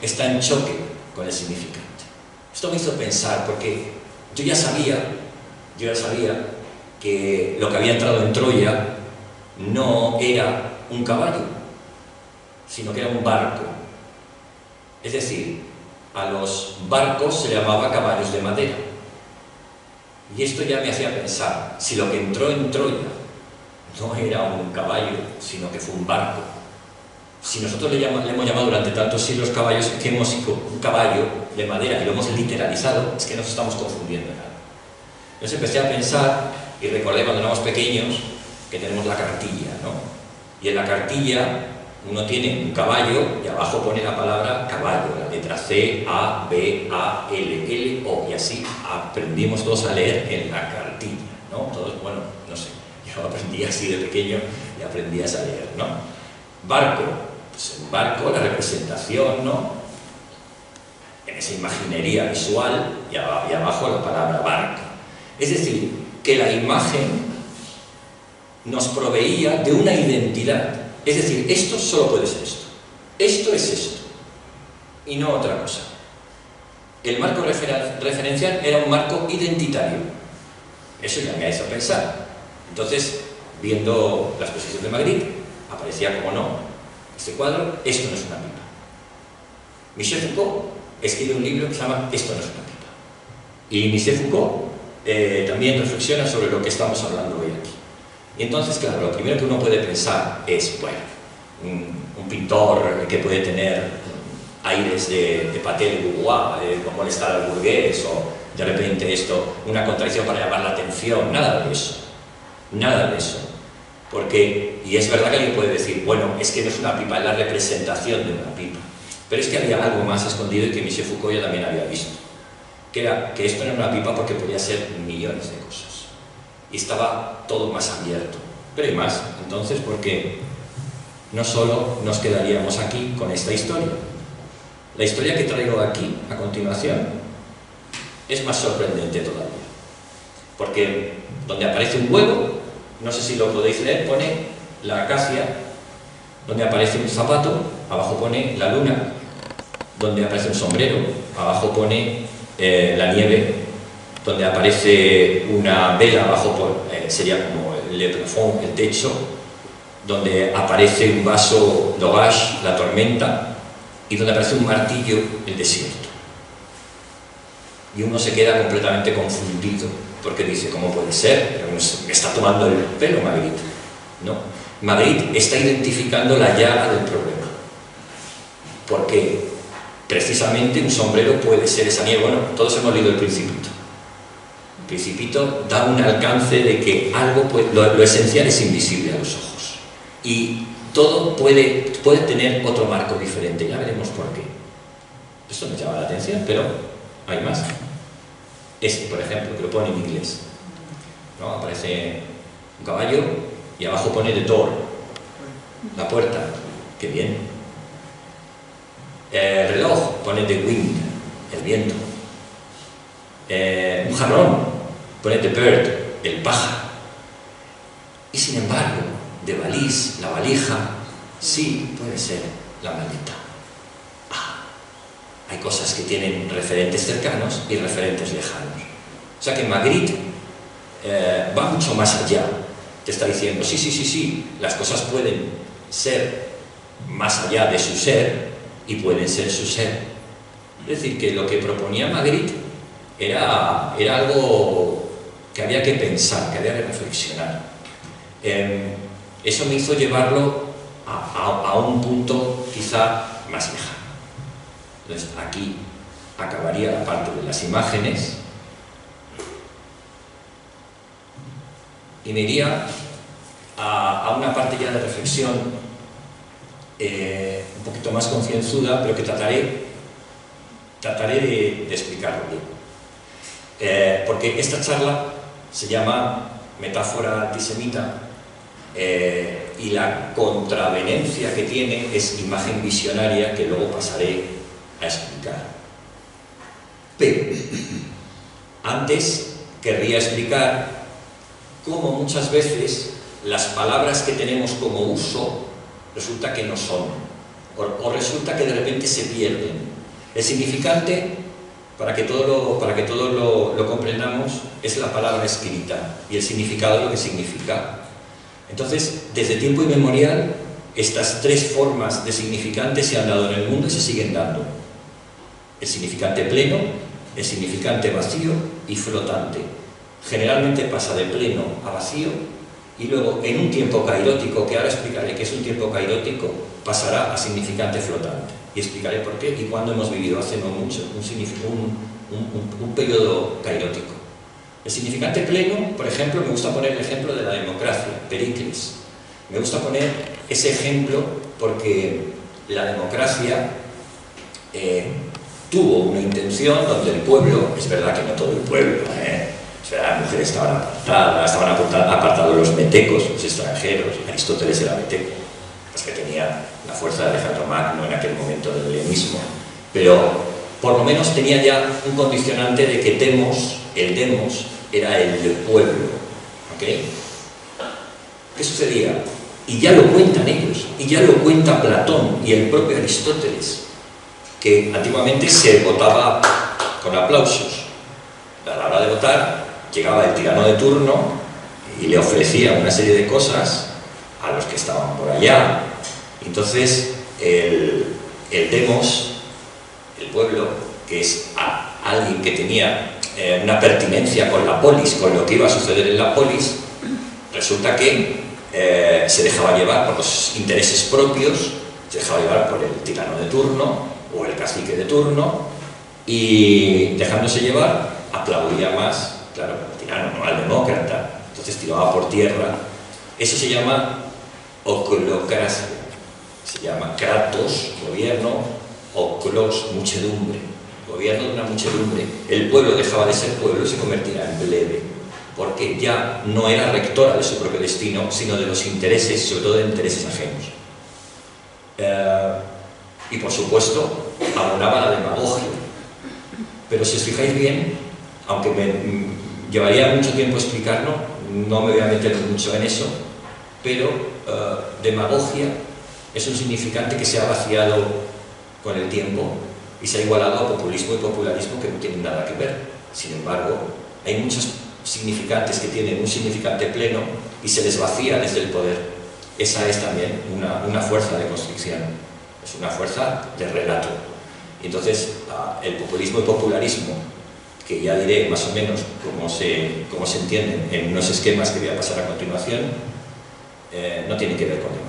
está en choque con el significante. Esto me hizo pensar porque yo ya sabía, yo ya sabía que lo que había entrado en Troya no era un caballo, sino que era un barco. Es decir, a los barcos se llamaba caballos de madera. Y esto ya me hacía pensar, si lo que entró en Troya no era un caballo, sino que fue un barco, si nosotros le, hemos llamado durante tantos siglos caballos, que hemos un caballo de madera y lo hemos literalizado, es que nos estamos confundiendo. Entonces empecé a pensar, y recordé cuando éramos pequeños, que tenemos la cartilla, ¿no? Y en la cartilla uno tiene un caballo y abajo pone la palabra caballo, la letra C, A, B, A, L, L, O, y así aprendimos todos a leer en la cartilla, ¿no? Todos, bueno, no sé, [LAUGHS] yo aprendí así de pequeño y aprendí a leer, ¿no? Barco, pues en barco la representación, ¿no? En esa imaginería visual y abajo la palabra barco. Es decir, que la imagen nos proveía de una identidad es decir, esto solo puede ser esto. Esto es esto. Y no otra cosa. El marco referencial era un marco identitario. Eso ya me hizo pensar. Entonces, viendo la exposición de Madrid, aparecía como no, este cuadro, esto no es una pipa. Michel Foucault escribe un libro que se llama Esto no es una pipa. Y Michel Foucault eh, también reflexiona sobre lo que estamos hablando hoy aquí. Y entonces, claro, lo primero que uno puede pensar es, bueno, un, pintor que puede tener aires de, de Paté de Bourgois, de molestar al burgués, o de repente esto, una contradicción para llamar la atención, nada de eso, nada de eso. Porque, y es verdad que alguien puede decir, bueno, es que no es una pipa, es la representación de una pipa. Pero es que había algo más escondido y que Michel Foucault ya también había visto. Que era que esto era una pipa porque podía ser millones de cosas y estaba todo más abierto. Pero hay más, entonces, porque no solo nos quedaríamos aquí con esta historia. La historia que traigo aquí, a continuación, es más sorprendente todavía. Porque donde aparece un huevo, no sé si lo podéis leer, pone la acacia, donde aparece un zapato, abajo pone la luna, donde aparece un sombrero, abajo pone eh, la nieve donde aparece una vela abajo, por, eh, sería como el plafond, el techo, donde aparece un vaso d'orage, la tormenta, y donde aparece un martillo, el desierto. Y uno se queda completamente confundido, porque dice, ¿cómo puede ser? Me está tomando el pelo Madrid. No, Madrid está identificando la llaga del problema. Porque precisamente un sombrero puede ser esa nieve. Bueno, todos hemos leído el Principito. Principito da un alcance de que algo, lo, esencial es invisible a los ojos. Y todo puede, puede tener otro marco diferente, ya veremos por qué. Esto me llama la atención, pero hay más. Este, por ejemplo, que lo pone en inglés. ¿no? Aparece un caballo y abajo pone The Door, la puerta. Qué bien. El reloj pone The Wind, el viento. Eh, un jarrón ponete bird, el pájaro. Y sin embargo, de valís, la valija, sí puede ser la maleta. Ah, hay cosas que tienen referentes cercanos y referentes lejanos. O sea que Magritte eh, va mucho más allá. Te está diciendo, sí, sí, sí, sí, las cosas pueden ser más allá de su ser y pueden ser su ser. Es decir, que lo que proponía Magritte era, era algo que había que pensar, que había que reflexionar. Em, eso me hizo llevarlo a, un punto quizá más lejano. Entonces aquí acabaría la parte de las imágenes y me iría a, una parte ya de reflexión eh, un poquito más concienzuda, pero que trataré, trataré de, explicarlo bien. Eh, porque esta charla se llama Metáfora antisemita eh, y la contravenencia que tiene es imagen visionaria que luego pasaré a explicar. Pero antes querría explicar cómo muchas veces las palabras que tenemos como uso resulta que no son, o, resulta que de repente se pierden. El significante, para que todo, lo, para que todo lo, comprendamos, es la palabra escrita y el significado lo que significa. Entonces, desde tiempo inmemorial, estas tres formas de significante se han dado en el mundo y se siguen dando. El significante pleno, el significante vacío y flotante. Generalmente pasa de pleno a vacío y luego en un tiempo kairótico, que ahora explicaré que es un tiempo kairótico, pasará a significante flotante. Y explicaré por qué y cuándo hemos vivido hace no mucho un, un, periodo kairótico. El significante pleno, por ejemplo, me gusta poner el ejemplo de la democracia, Pericles. Me gusta poner ese ejemplo porque la democracia eh, tuvo una intención donde el pueblo, es verdad que no todo el pueblo, ¿eh? O sea, las mujeres estaban apartadas, estaban apartados los metecos, los extranjeros. Aristóteles era meteco, pues que tenía la fuerza de Alejandro Magno en aquel momento del helenismo. Pero por lo menos tenía ya un condicionante de que demos, el demos, era el pueblo. ¿Ok? ¿Qué sucedía? Y ya lo cuentan ellos, y ya lo cuenta Platón y el propio Aristóteles, que antiguamente se votaba con aplausos. A la hora de votar, llegaba el tirano de turno y le ofrecía una serie de cosas a los que estaban por allá. Entonces, el, demos, el pueblo, que es alguien que tenía eh, una pertinencia con la polis, con lo que iba a suceder en la polis, resulta que eh, se dejaba llevar por los intereses propios, se dejaba llevar por el tirano de turno o el cacique de turno y dejándose llevar aplaudía más claro, al tirano, no al demócrata, entonces tiraba por tierra. Eso se llama oclocracia, se llama kratos, gobierno, oclos, muchedumbre, gobierno de una muchedumbre. El pueblo dejaba de ser pueblo y se convertía en plebe, porque ya no era rectora de su propio destino, sino de los intereses, sobre todo de intereses ajenos. Eh, y por supuesto, abonaba la demagogia. Pero si os fijáis bien, aunque me, Llevaría mucho tiempo explicarlo, no me voy a meter mucho en eso, pero eh, demagogia es un significante que se ha vaciado con el tiempo y se ha igualado a populismo y popularismo que no tienen nada que ver. Sin embargo, hay muchos significantes que tienen un significante pleno y se les vacía desde el poder. Esa es también una, una fuerza de construcción, es una fuerza de relato. Y entonces, el populismo y popularismo que ya diré más o menos cómo se, cómo se entienden en unos esquemas que voy a pasar a continuación, eh, no tienen que ver con demagogia.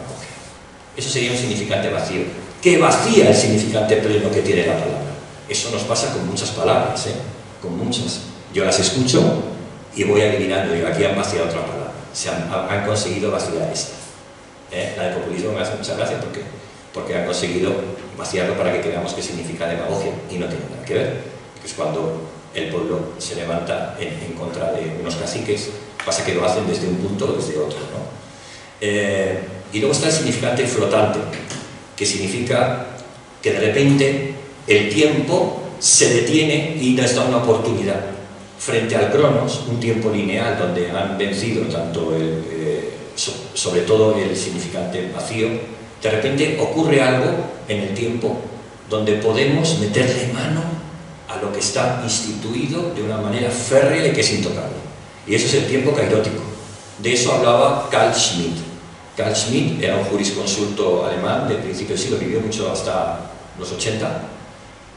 Eso sería un significante vacío. ¿Qué vacía el significante pleno que tiene la palabra? Eso nos pasa con muchas palabras, ¿eh? con muchas. Yo las escucho y voy eliminando, digo, aquí han vaciado otra palabra. Se han, han conseguido vaciar esta. ¿eh? La de populismo me hace mucha gracia porque, porque han conseguido vaciarlo para que creamos que significa demagogia y no tiene nada que ver. Es cuando el pueblo se levanta en, contra de unos caciques, pasa que lo hacen desde un punto o desde otro. Eh, y luego está el significante flotante, que significa que de repente el tiempo se detiene y nos da una oportunidad. Frente al cronos, un tiempo lineal donde han vencido tanto el, eh, sobre todo el significante vacío, de repente ocurre algo en el tiempo donde podemos meterle mano a lo que está instituido de una manera férrea y que es intocable. Y eso es el tiempo cairótico. De eso hablaba Carl Schmitt. Carl Schmitt era un jurisconsulto alemán del principio del siglo, vivió mucho hasta los 80,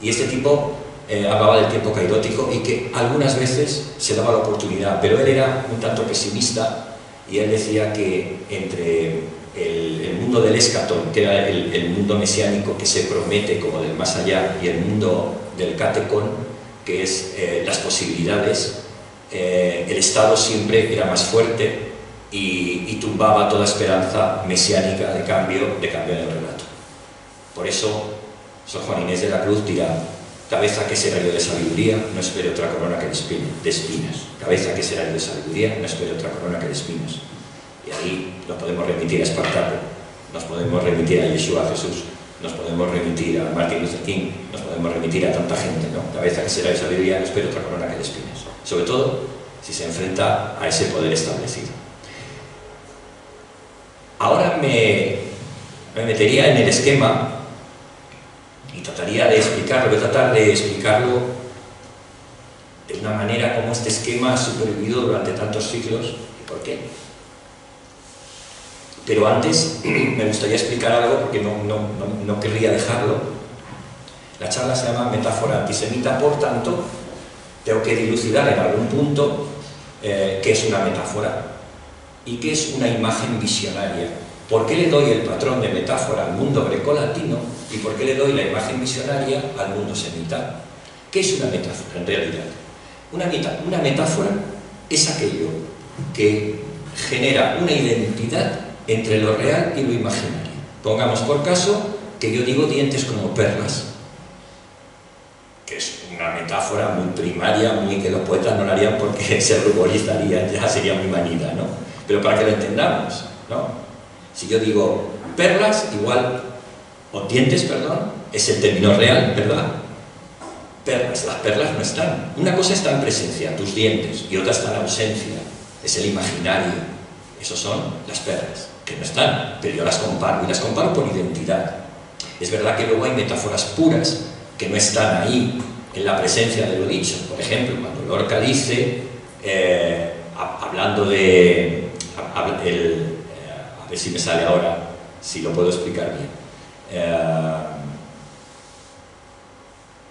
y este tipo eh, hablaba del tiempo cairótico y que algunas veces se daba la oportunidad, pero él era un tanto pesimista y él decía que entre el, mundo del escatón, que era el, mundo mesiánico que se promete como del más allá, y el mundo del catecon, que es eh, las posibilidades. Eh, el Estado siempre era más fuerte y, tumbaba toda esperanza mesiánica de cambio, de cambio en el relato. Por eso, San Juan Inés de la Cruz dirá, cabeza que será yo de sabiduría, no espere otra corona que de espinas. Cabeza que será yo de sabiduría, no espere otra corona que de espinas. Y ahí nos podemos remitir a Espartaco, nos podemos remitir a Yeshua Jesús, nos podemos remitir a Martin Luther King, nos podemos remitir a tanta gente, ¿no? Cabeza que será de sabiduría, no espere otra corona que de espinas. Sobre todo si se enfrenta a ese poder establecido. Ahora me, metería en el esquema y trataría de explicarlo, voy a tratar de explicarlo de una manera como este esquema ha supervivido durante tantos siglos y por qué. Pero antes [CLEARS THROAT] me gustaría explicar algo porque no, no, no querría dejarlo. La charla se llama Metáfora antisemita, por tanto, tengo que dilucidar en algún punto eh, qué es una metáfora y qué es una imagen visionaria. ¿Por qué le doy el patrón de metáfora al mundo grecolatino y por qué le doy la imagen visionaria al mundo semita? ¿Qué es una metáfora en realidad? Una, una metáfora es aquello que genera una identidad entre lo real y lo imaginario. Pongamos por caso que yo digo dientes como perlas una metáfora muy primaria, muy que los poetas no la harían porque [LAUGHS] se ruborizarían, ya sería muy manida, ¿no? Pero para que lo entendamos, ¿no? Si yo digo perlas, igual, o dientes, perdón, es el término real, ¿verdad? Perlas, las perlas no están. Una cosa está en presencia, tus dientes, y otra está en ausencia, es el imaginario. Esos son las perlas, que no están, pero yo las comparo, y las comparo por identidad. Es verdad que luego hay metáforas puras que no están ahí, en la presencia de lo dicho. Por ejemplo, cuando Lorca dice, eh, hablando de, a, eh, a, ver si me sale ahora, si lo puedo explicar bien, eh,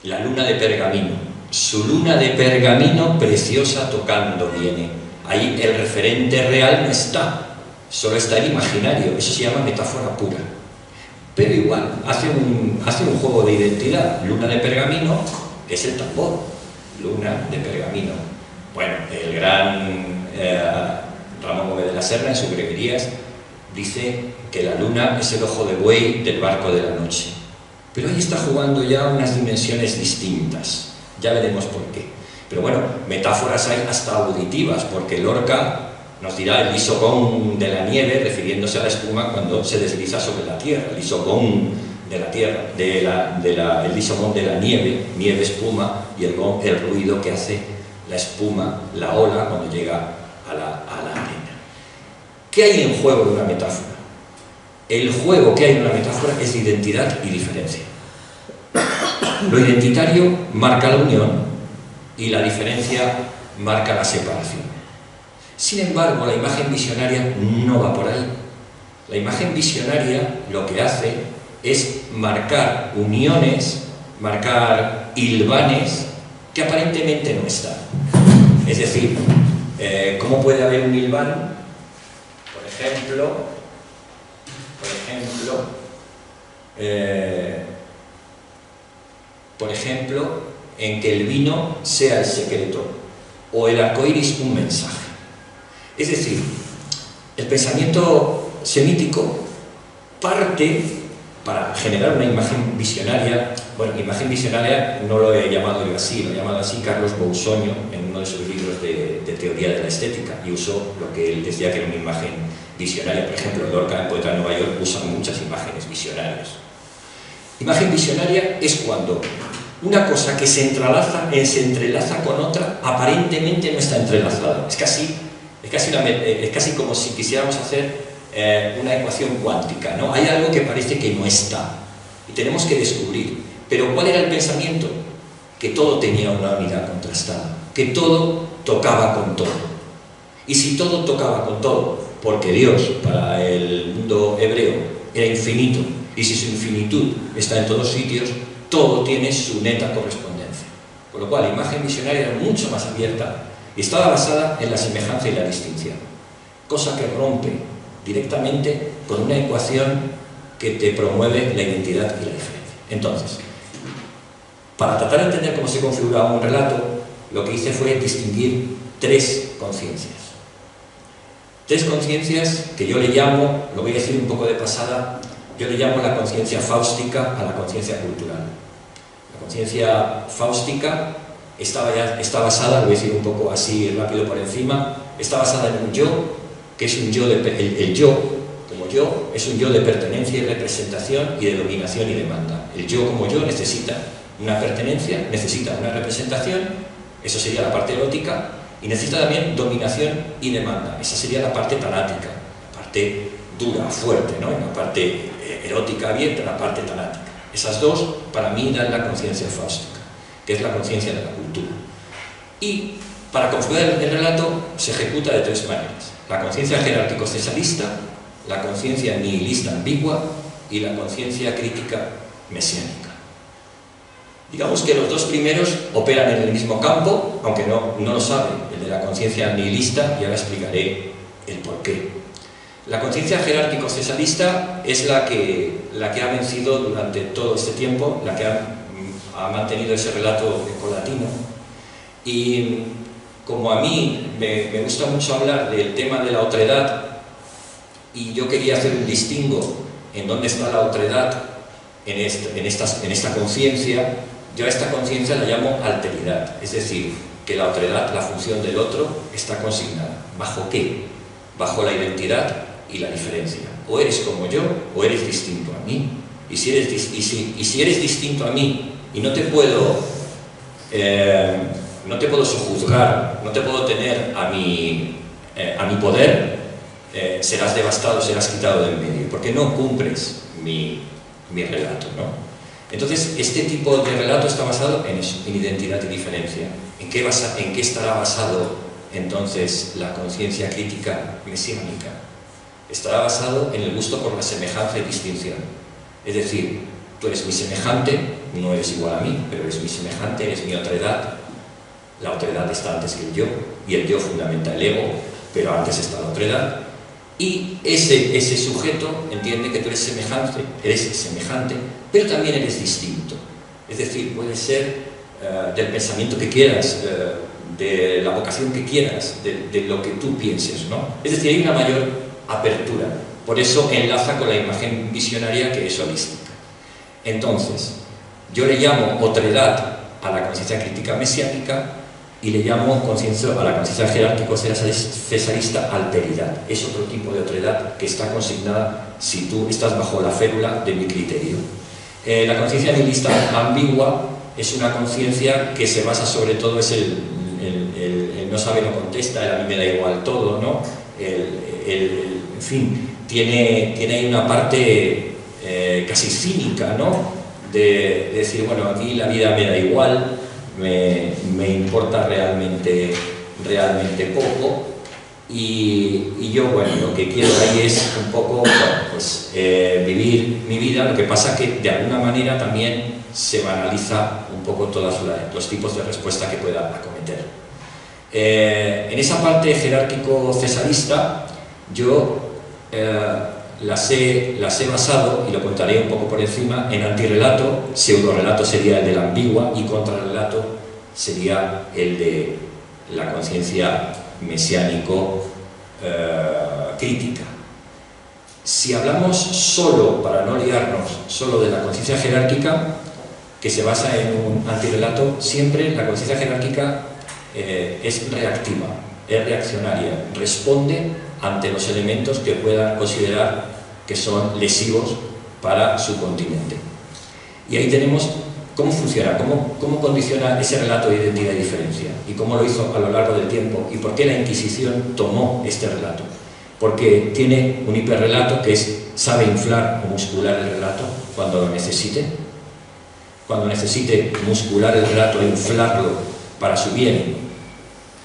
la luna de pergamino, su luna de pergamino preciosa tocando viene. Ahí el referente real no está, solo está el imaginario, eso se llama metáfora pura. Pero igual, hace un, hace un juego de identidad, luna de pergamino, es el tambor, luna de pergamino. Bueno, el gran eh, Ramón Gómez de la Serna en sus breverías dice que la luna es el ojo de buey del barco de la noche. Pero ahí está jugando ya unas dimensiones distintas. Ya veremos por qué. Pero bueno, metáforas hay hasta auditivas, porque Lorca nos dirá el lisocón de la nieve, refiriéndose a la espuma cuando se desliza sobre la tierra. El lisocón de la tierra, de la, de la, el de la nieve, nieve espuma, y el, el ruido que hace la espuma, la ola, cuando llega a la. ¿Qué hay en juego de una metáfora? El juego que hay en una metáfora es identidad y diferencia. Lo identitario marca la unión y la diferencia marca la separación. Sin embargo, la imagen visionaria no va por ahí. La imagen visionaria lo que hace es marcar uniones, marcar hilvanes que aparentemente no están. Es decir, eh, ¿cómo puede haber un hilván? Ejemplo, por ejemplo, eh, por ejemplo, en que el vino sea el secreto o el arcoíris un mensaje. Es decir, el pensamiento semítico parte para generar una imagen visionaria, bueno, imagen visionaria no lo he llamado yo así, lo he llamado así Carlos Bousoño en uno de sus libros de, teoría de la estética y usó lo que él decía que era una imagen visionaria. Por ejemplo, Lorca, el poeta de Nueva York, usa muchas imágenes visionarias. Imagen visionaria es cuando una cosa que se entrelaza, eh, se entrelaza con otra aparentemente no está entrelazada. Es casi, es casi, es casi como si quisiéramos hacer eh, una ecuación cuántica, ¿no? Hay algo que parece que no está y tenemos que descubrir. Pero ¿cuál era el pensamiento? Que todo tenía una unidad contrastada, que todo tocaba con todo. Y si todo tocaba con todo, porque Dios para el mundo hebreo era infinito, y si su infinitud está en todos sitios, todo tiene su neta correspondencia. Con lo cual la imagen visionaria era mucho más abierta y estaba basada en la semejanza y la distinción, cosa que rompe directamente con una ecuación que te promueve la identidad y la diferencia. Entonces, para tratar de entender cómo se configuraba un relato, lo que hice fue distinguir tres conciencias. Tres conciencias que yo le llamo, lo voy a decir un poco de pasada, yo le llamo la conciencia fáustica a la conciencia cultural. La conciencia fáustica está, está basada, lo voy a decir un poco así rápido por encima, está basada en un yo, que es un yo, de, el, yo como yo, es un yo de pertenencia y representación y de dominación y demanda. El yo como yo necesita una pertenencia, necesita una representación, eso sería la parte erótica, y necesita también dominación y demanda, esa sería la parte tanática, parte dura, fuerte, ¿no? la parte eh, erótica abierta, la parte tanática. Esas dos, para mí, dan la conciencia fáustica, que es la conciencia de la cultura. Y para configurar el relato se ejecuta de tres maneras. La conciencia jerárquico-cesalista, la conciencia nihilista ambigua y la conciencia crítica mesiánica. Digamos que los dos primeros operan en el mismo campo, aunque no, no lo sabe, el de la conciencia nihilista, y ahora explicaré el porqué. La conciencia jerárquico-cesalista es la que, la que ha vencido durante todo este tiempo, la que ha, ha mantenido ese relato ecolatino. Y como a mí me, me, gusta mucho hablar del tema de la otredad, y yo quería hacer un distingo en dónde está la otredad en, en, esta, en esta conciencia, yo a esta conciencia la llamo alteridad, es decir, que la otredad, la función del otro, está consignada. ¿Bajo qué? Bajo la identidad y la diferencia. O eres como yo o eres distinto a mí. Y si eres, y si, y si eres distinto a mí y no te puedo, eh, no te puedo sojuzgar, no te puedo tener a mi, eh, a mi poder, eh, serás devastado, serás quitado del medio, porque no cumples mi, mi relato. ¿no? Entonces, este tipo de relato está basado en eso, en identidad y diferencia. ¿En qué, estará basado entonces la conciencia crítica mesiánica? Estará basado en el gusto por la semejanza y distinción. Es decir, tú eres mi semejante, no eres igual a mí, pero eres mi semejante, eres mi otra edad. La otra edad está antes que el yo, y el yo fundamenta el ego, pero antes está la otra edad. Y ese, ese sujeto entiende que tú eres semejante, eres semejante, pero también eres distinto. Es decir, puede ser uh, del pensamiento que quieras, uh, de la vocación que quieras, de, de, lo que tú pienses, ¿no? Es decir, hay una mayor apertura. Por eso enlaza con la imagen visionaria que es holística. Entonces, yo le llamo otredad a la conciencia crítica mesiánica y le llamo conciencia a la conciencia jerárquico cesarista alteridad. Es otro tipo de otredad que está consignada si tú estás bajo la férula de mi criterio. Eh, la conciencia nihilista ambigua es una conciencia que se basa sobre todo, es el, no sabe, no contesta, el a mí me da igual todo, ¿no? en fin, tiene, tiene una parte eh, casi cínica, ¿no? De, de decir, bueno, a mí la vida me da igual, me, me importa realmente, realmente poco y, y, yo, bueno, lo que quiero ahí es un poco, bueno, pues eh, vivir mi vida, lo que pasa que de alguna manera también se banaliza un poco todos los tipos de respuesta que pueda acometer. Eh, en esa parte jerárquico-cesarista, yo eh, las, he, las he basado, y lo contaré un poco por encima, en antirrelato, pseudo-relato sería el de la ambigua y contrarrelato sería el de la conciencia mesiánico eh, crítica. Si hablamos solo, para no liarnos, solo de la conciencia jerárquica, que se basa en un antirrelato, siempre la conciencia jerárquica eh, es reactiva, es reaccionaria, responde ante los elementos que puedan considerar que son lesivos para su continente. Y ahí tenemos cómo funciona, cómo, cómo condiciona ese relato de identidad y diferencia, y cómo lo hizo a lo largo del tiempo, y por qué la Inquisición tomó este relato. Porque tiene un hiperrelato que es, sabe inflar o muscular el relato cuando lo necesite, cuando necesite muscular el relato e inflarlo para su bien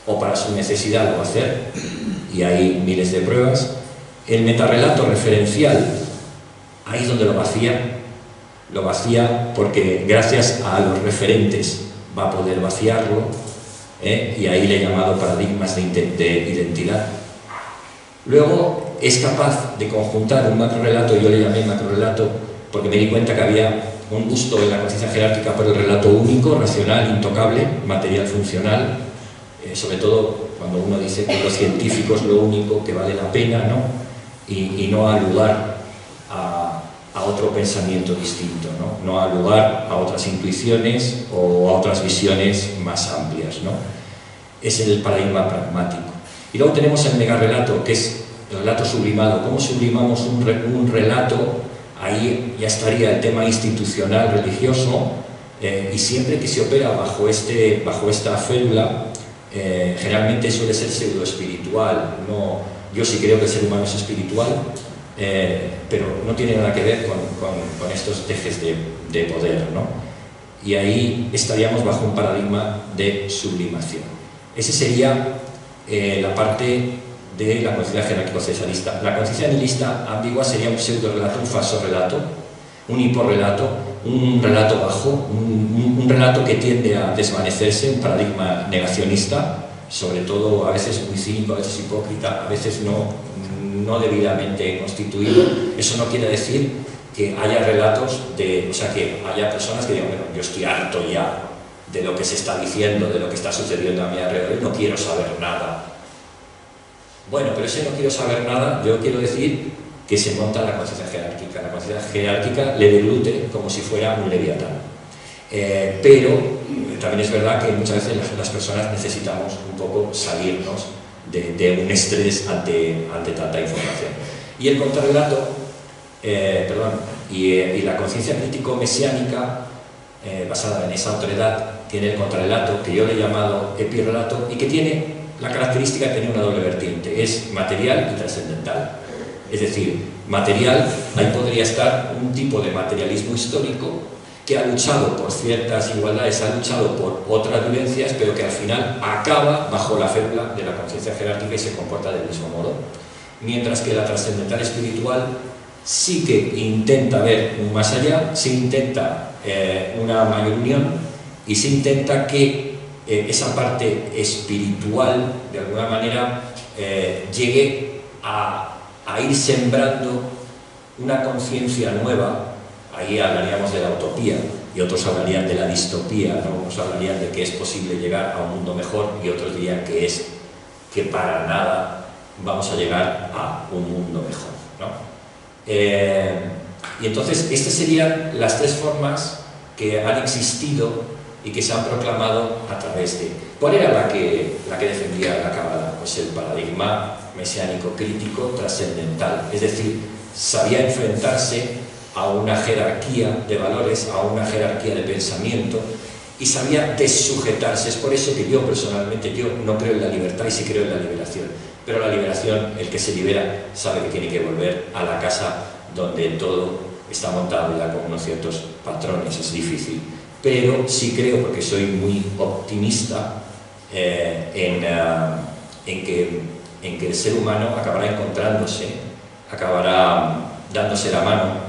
o para su necesidad lo va a hacer, y hay miles de pruebas. El metarrelato referencial, ahí es donde lo vacía, lo vacía porque gracias a los referentes va a poder vaciarlo ¿eh? y ahí le he llamado paradigmas de, de, identidad. Luego es capaz de conjuntar un macrorelato, yo le llamé macrorelato porque me di cuenta que había un gusto en la conciencia jerárquica por el relato único, racional, intocable, material funcional, eh, sobre todo cuando uno dice que los científicos lo único que vale la pena, ¿no? Y, y no alugar a, a, otro pensamiento distinto, ¿no? No alugar a otras intuiciones o a otras visiones más amplias, ¿no? Es el paradigma pragmático. Y luego tenemos el megarrelato, que es el relato sublimado. ¿Cómo sublimamos un, re, un relato? Ahí ya estaría el tema institucional religioso, eh, y siempre que se opera bajo, este, bajo esta férula, eh, generalmente suele ser pseudo espiritual. No, yo sí creo que el ser humano es espiritual, eh, pero no tiene nada que ver con, con, con estos ejes de, de poder. ¿no? Y ahí estaríamos bajo un paradigma de sublimación. Ese sería eh, la parte de la conciencia jerárquico-cesarista. La conciencia nihilista ambigua sería un pseudo-relato, un falso relato, un hiporrelato, un relato bajo, un, un, relato que tiende a desvanecerse, un paradigma negacionista, sobre todo a veces muy cínico, a veces hipócrita, a veces no, no debidamente constituido. Eso no quiere decir que haya relatos de, o sea, que haya personas que digan, bueno, yo estoy harto ya de lo que se está diciendo, de lo que está sucediendo a mi alrededor, no quiero saber nada. Bueno, pero ese no quiero saber nada, yo quiero decir que se monta la conciencia jerárquica. La conciencia jerárquica le deglute como si fuera un leviatán. Eh, pero también es verdad que muchas veces las, las personas necesitamos un poco salirnos de, un estrés ante, ante, tanta información. Y el contrarrelato, eh, perdón, y, y, la conciencia crítico-mesiánica, eh, basada en esa otredad, tiene el contrarrelato, que yo le he llamado epirrelato, y que tiene la característica de tener una doble vertiente, es material y trascendental. Es decir, material, ahí podría estar un tipo de materialismo histórico que ha luchado por ciertas igualdades, ha luchado por otras vivencias, pero que al final acaba bajo la férula de la conciencia jerárquica y se comporta del mismo modo. Mientras que la trascendental espiritual sí que intenta ver un más allá, sí intenta eh, una mayor unión y se intenta que eh, esa parte espiritual, de alguna manera, eh, llegue a, a, ir sembrando una conciencia nueva. Ahí hablaríamos de la utopía y otros hablarían de la distopía, ¿no? unos hablarían de que es posible llegar a un mundo mejor y otros dirían que es que para nada vamos a llegar a un mundo mejor. ¿no? Eh, y entonces, estas serían las tres formas que han existido y que se han proclamado a través de... ¿Cuál era la que, la que defendía la Cábala? Pues el paradigma mesiánico crítico trascendental, es decir, sabía enfrentarse a una jerarquía de valores, a una jerarquía de pensamiento y sabía desujetarse. Es por eso que yo personalmente yo no creo en la libertad y sí creo en la liberación. Pero la liberación, el que se libera, sabe que tiene que volver a la casa donde todo está montado ya con unos ciertos patrones, es difícil. Pero sí creo, porque soy muy optimista, eh, en, uh, en, que, en que el ser humano acabará encontrándose, acabará dándose la mano,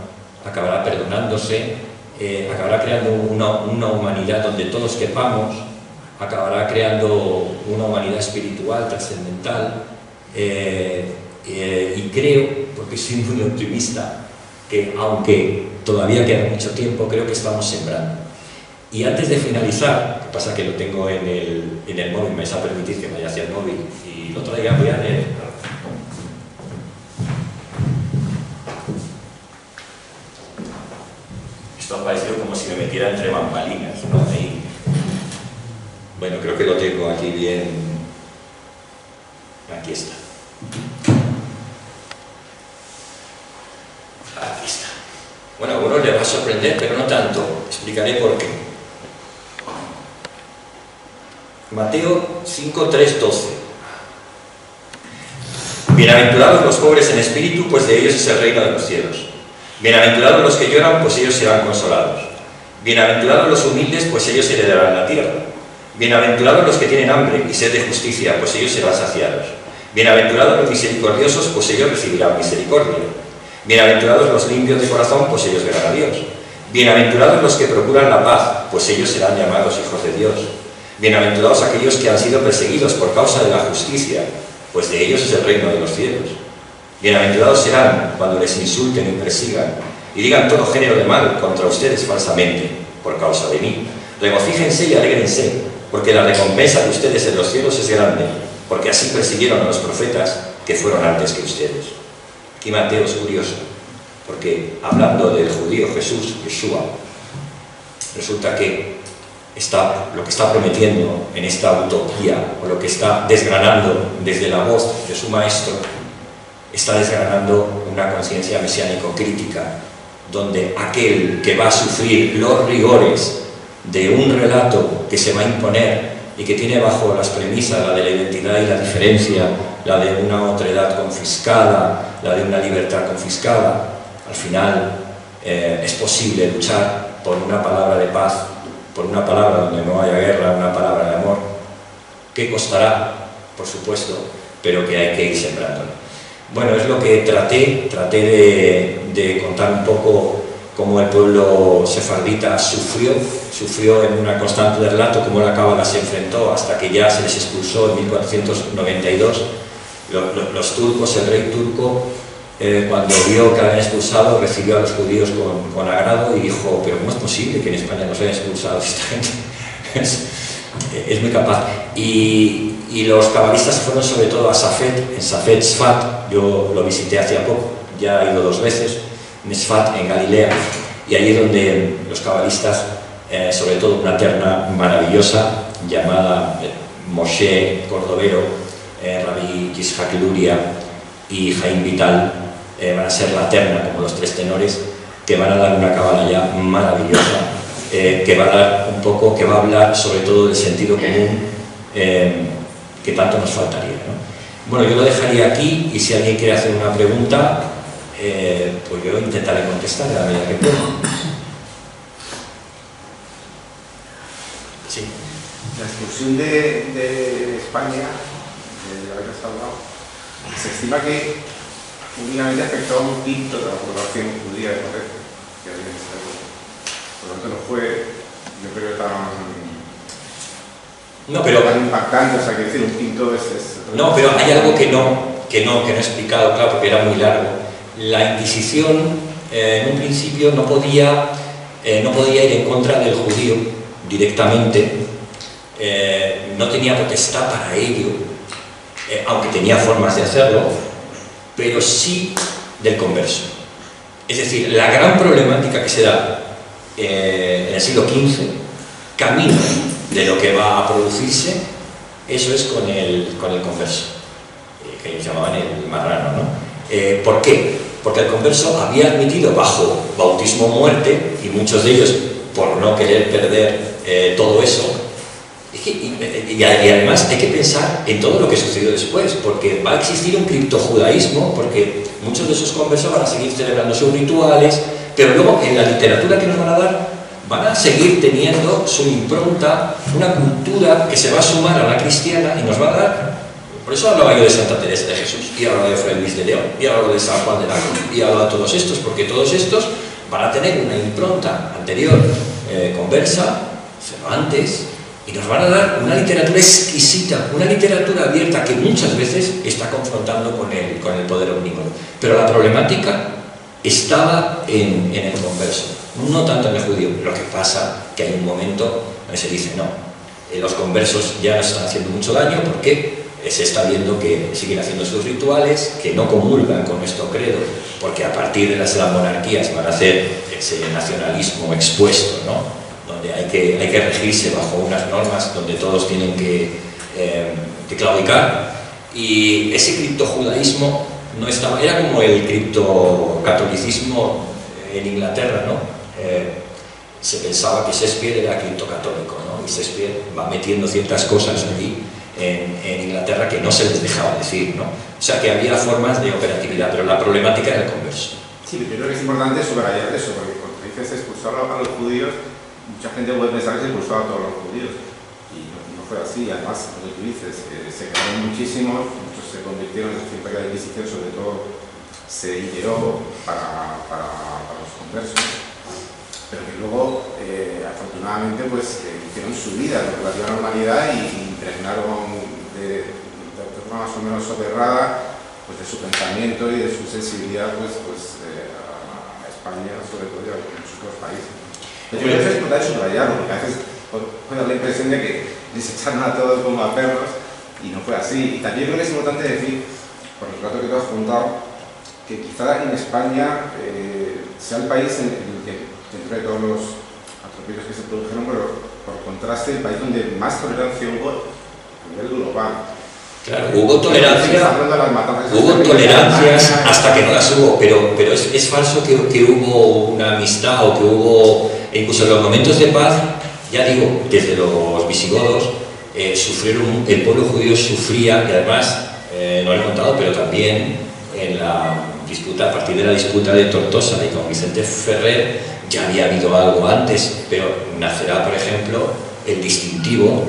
acabará perdonándose, eh, acabará creando una, una humanidad donde todos quepamos, acabará creando una humanidad espiritual, trascendental, eh, eh, y creo, porque soy muy optimista, que aunque todavía queda mucho tiempo, creo que estamos sembrando. Y antes de finalizar, pasa que lo tengo en el, en el móvil, me vais a permitir que vaya hacia el móvil, y lo traiga voy a leer. Esto ha parecido metiera entre bambalinas, ¿no? Ahí. Bueno, creo que lo tengo aquí bien. Aquí está. Aquí está. Bueno, a algunos les va a sorprender, pero no tanto. Explicaré por qué. Mateo 5, 3, 12. Bienaventurados los pobres en espíritu, pues de ellos es el reino de los cielos. Bienaventurados los que lloran, pues ellos serán consolados. Bienaventurados los humildes, pues ellos heredarán la tierra. Bienaventurados los que tienen hambre y sed de justicia, pues ellos serán saciados. Bienaventurados los misericordiosos, pues ellos recibirán misericordia. Bienaventurados los limpios de corazón, pues ellos verán a Dios. Bienaventurados los que procuran la paz, pues ellos serán llamados hijos de Dios. Bienaventurados aquellos que han sido perseguidos por causa de la justicia, pues de ellos es el reino de los cielos. Bienaventurados serán cuando les insulten y persigan y digan todo género de mal contra ustedes falsamente por causa de mí. Regocíjense y alegrense, porque la recompensa de ustedes en los cielos es grande, porque así persiguieron a los profetas que fueron antes que ustedes. Aquí Mateo es curioso, porque hablando del judío Jesús, Yeshua, resulta que está, lo que está prometiendo en esta utopía, o lo que está desgranando desde la voz de su maestro, está desgranando una conciencia mesiánico-crítica, donde aquel que va a sufrir los rigores de un relato que se va a imponer y que tiene bajo las premisas la de la identidad y la diferencia, la de una otra edad confiscada, la de una libertad confiscada, al final eh, es posible luchar por una palabra de paz, por una palabra donde no haya guerra, una palabra de amor, que costará, por supuesto, pero que hay que ir sembrando. Bueno, es lo que traté, traté de, contar un poco cómo el pueblo sefardita sufrió, sufrió en una constante de relato, cómo la cábala se enfrentó hasta que ya se les expulsó en 1492. Los, turcos, el rey turco, eh, cuando vio que habían expulsado, recibió a los judíos con, con, agrado y dijo, pero ¿cómo es posible que en España nos hayan expulsado esta gente? [LAUGHS] es, es, muy capaz. Y, y los cabalistas fueron sobre todo a Safed, en Safed Sfat, yo lo visité hace poco, ya he ido dos veces, Mesfat en Galilea, y allí donde los cabalistas, eh, sobre todo una terna maravillosa llamada eh, Moshe Cordovero, eh, Rabbi Yishak Luria y Jaime Vital, eh, van a ser la terna, como los tres tenores, que van a dar una cabala ya maravillosa, eh, que va a dar un poco, que va a hablar sobre todo del sentido común que tanto nos faltaría. ¿no? Bueno, yo lo dejaría aquí y si alguien quiere hacer una pregunta, eh, pues yo intentaré contestar a la medida que pueda. Sí. La expulsión de, España, de la que hablado, se estima que únicamente afectó a un quinto de la población judía de Corregia, que había en. Por lo tanto, no fue, yo creo, tan no, pero, tan impactante, o sea, que decir, un quinto es, es... No, pero hay algo que no, que no, que no he explicado, claro, porque era muy largo la Inquisición eh, en un principio no podía, eh, no podía ir en contra del judío directamente, eh, no tenía potestad para ello, aunque tenía formas de hacerlo, pero sí del converso. Es decir, la gran problemática que se da en el siglo XV, camino de lo que va a producirse, eso es con el, con el converso, que ellos llamaban el marrano. ¿no? ¿Por qué? porque el converso había admitido bajo bautismo muerte, y muchos de ellos por no querer perder eh, todo eso, y, y, además hay que pensar en todo lo que sucedió después, porque va a existir un criptojudaísmo, porque muchos de esos conversos van a seguir celebrando sus rituales, pero luego en la literatura que nos van a dar van a seguir teniendo su impronta, una cultura que se va a sumar a la cristiana y nos va a dar por eso hablaba yo de Santa Teresa de Jesús, y hablaba de Fray Luis de León, y hablaba de San Juan de la Cruz, y hablaba de todos estos, porque todos estos van a tener una impronta anterior, eh, conversa, antes, y nos van a dar una literatura exquisita, una literatura abierta que muchas veces está confrontando con el, con el poder omnímodo. Pero la problemática estaba en, en, el converso, no tanto en el judío. Lo que pasa que hay un momento donde se dice, no, eh, los conversos ya nos están haciendo mucho daño, ¿por qué? se está viendo que siguen haciendo sus rituales, que no comulgan con nuestro credo, porque a partir de las, las monarquías van a hacer ese nacionalismo expuesto, ¿no? donde hay que, hay que regirse bajo unas normas donde todos tienen que, eh, que claudicar. Y ese criptojudaísmo no estaba, era como el criptocatolicismo en Inglaterra, ¿no? Eh, se pensaba que Shakespeare era criptocatólico, ¿no? y Shakespeare va metiendo ciertas cosas allí en, en, Inglaterra que no se les dejaba decir, ¿no? O sea que había formas de operatividad, pero la problemática era el converso. Sí, yo creo que es importante subrayar eso, porque cuando dices expulsar a los judíos, mucha gente puede pensar que se expulsó a todos los judíos, y no, no fue así, además, como tú dices, eh, se quedaron muchísimos, se convirtieron en su de la Inquisición, sobre todo se integró para, para, para los conversos, pero que luego, eh, afortunadamente, pues eh, hicieron su vida en relativa normalidad y impregnaron de, de forma más o menos soterrada pues, de su pensamiento y de su sensibilidad pues, pues, eh, a España, sobre todo, y a muchos otros países. Yo creo que es importante subrayarlo, porque a veces dar la impresión de que les a todos como a perros y no fue así. Y también creo que es importante decir, por el rato que te has juntado, que quizá en España eh, sea el país en, el que, dentro de todos los atropellos que se produjeron, pero por contraste, el país donde más tolerancia hubo a nivel global. Claro, hubo tolerancia, hubo tolerancias hasta que no las hubo, pero, pero es, es falso que, que, hubo una amistad o que hubo, incluso en los momentos de paz, ya digo, desde los visigodos, eh, sufrieron, el pueblo judío sufría, y además, eh, no lo he contado, pero también en la disputa, a partir de la disputa de Tortosa y con Vicente Ferrer, ya había habido algo antes, pero nacerá, por ejemplo, el distintivo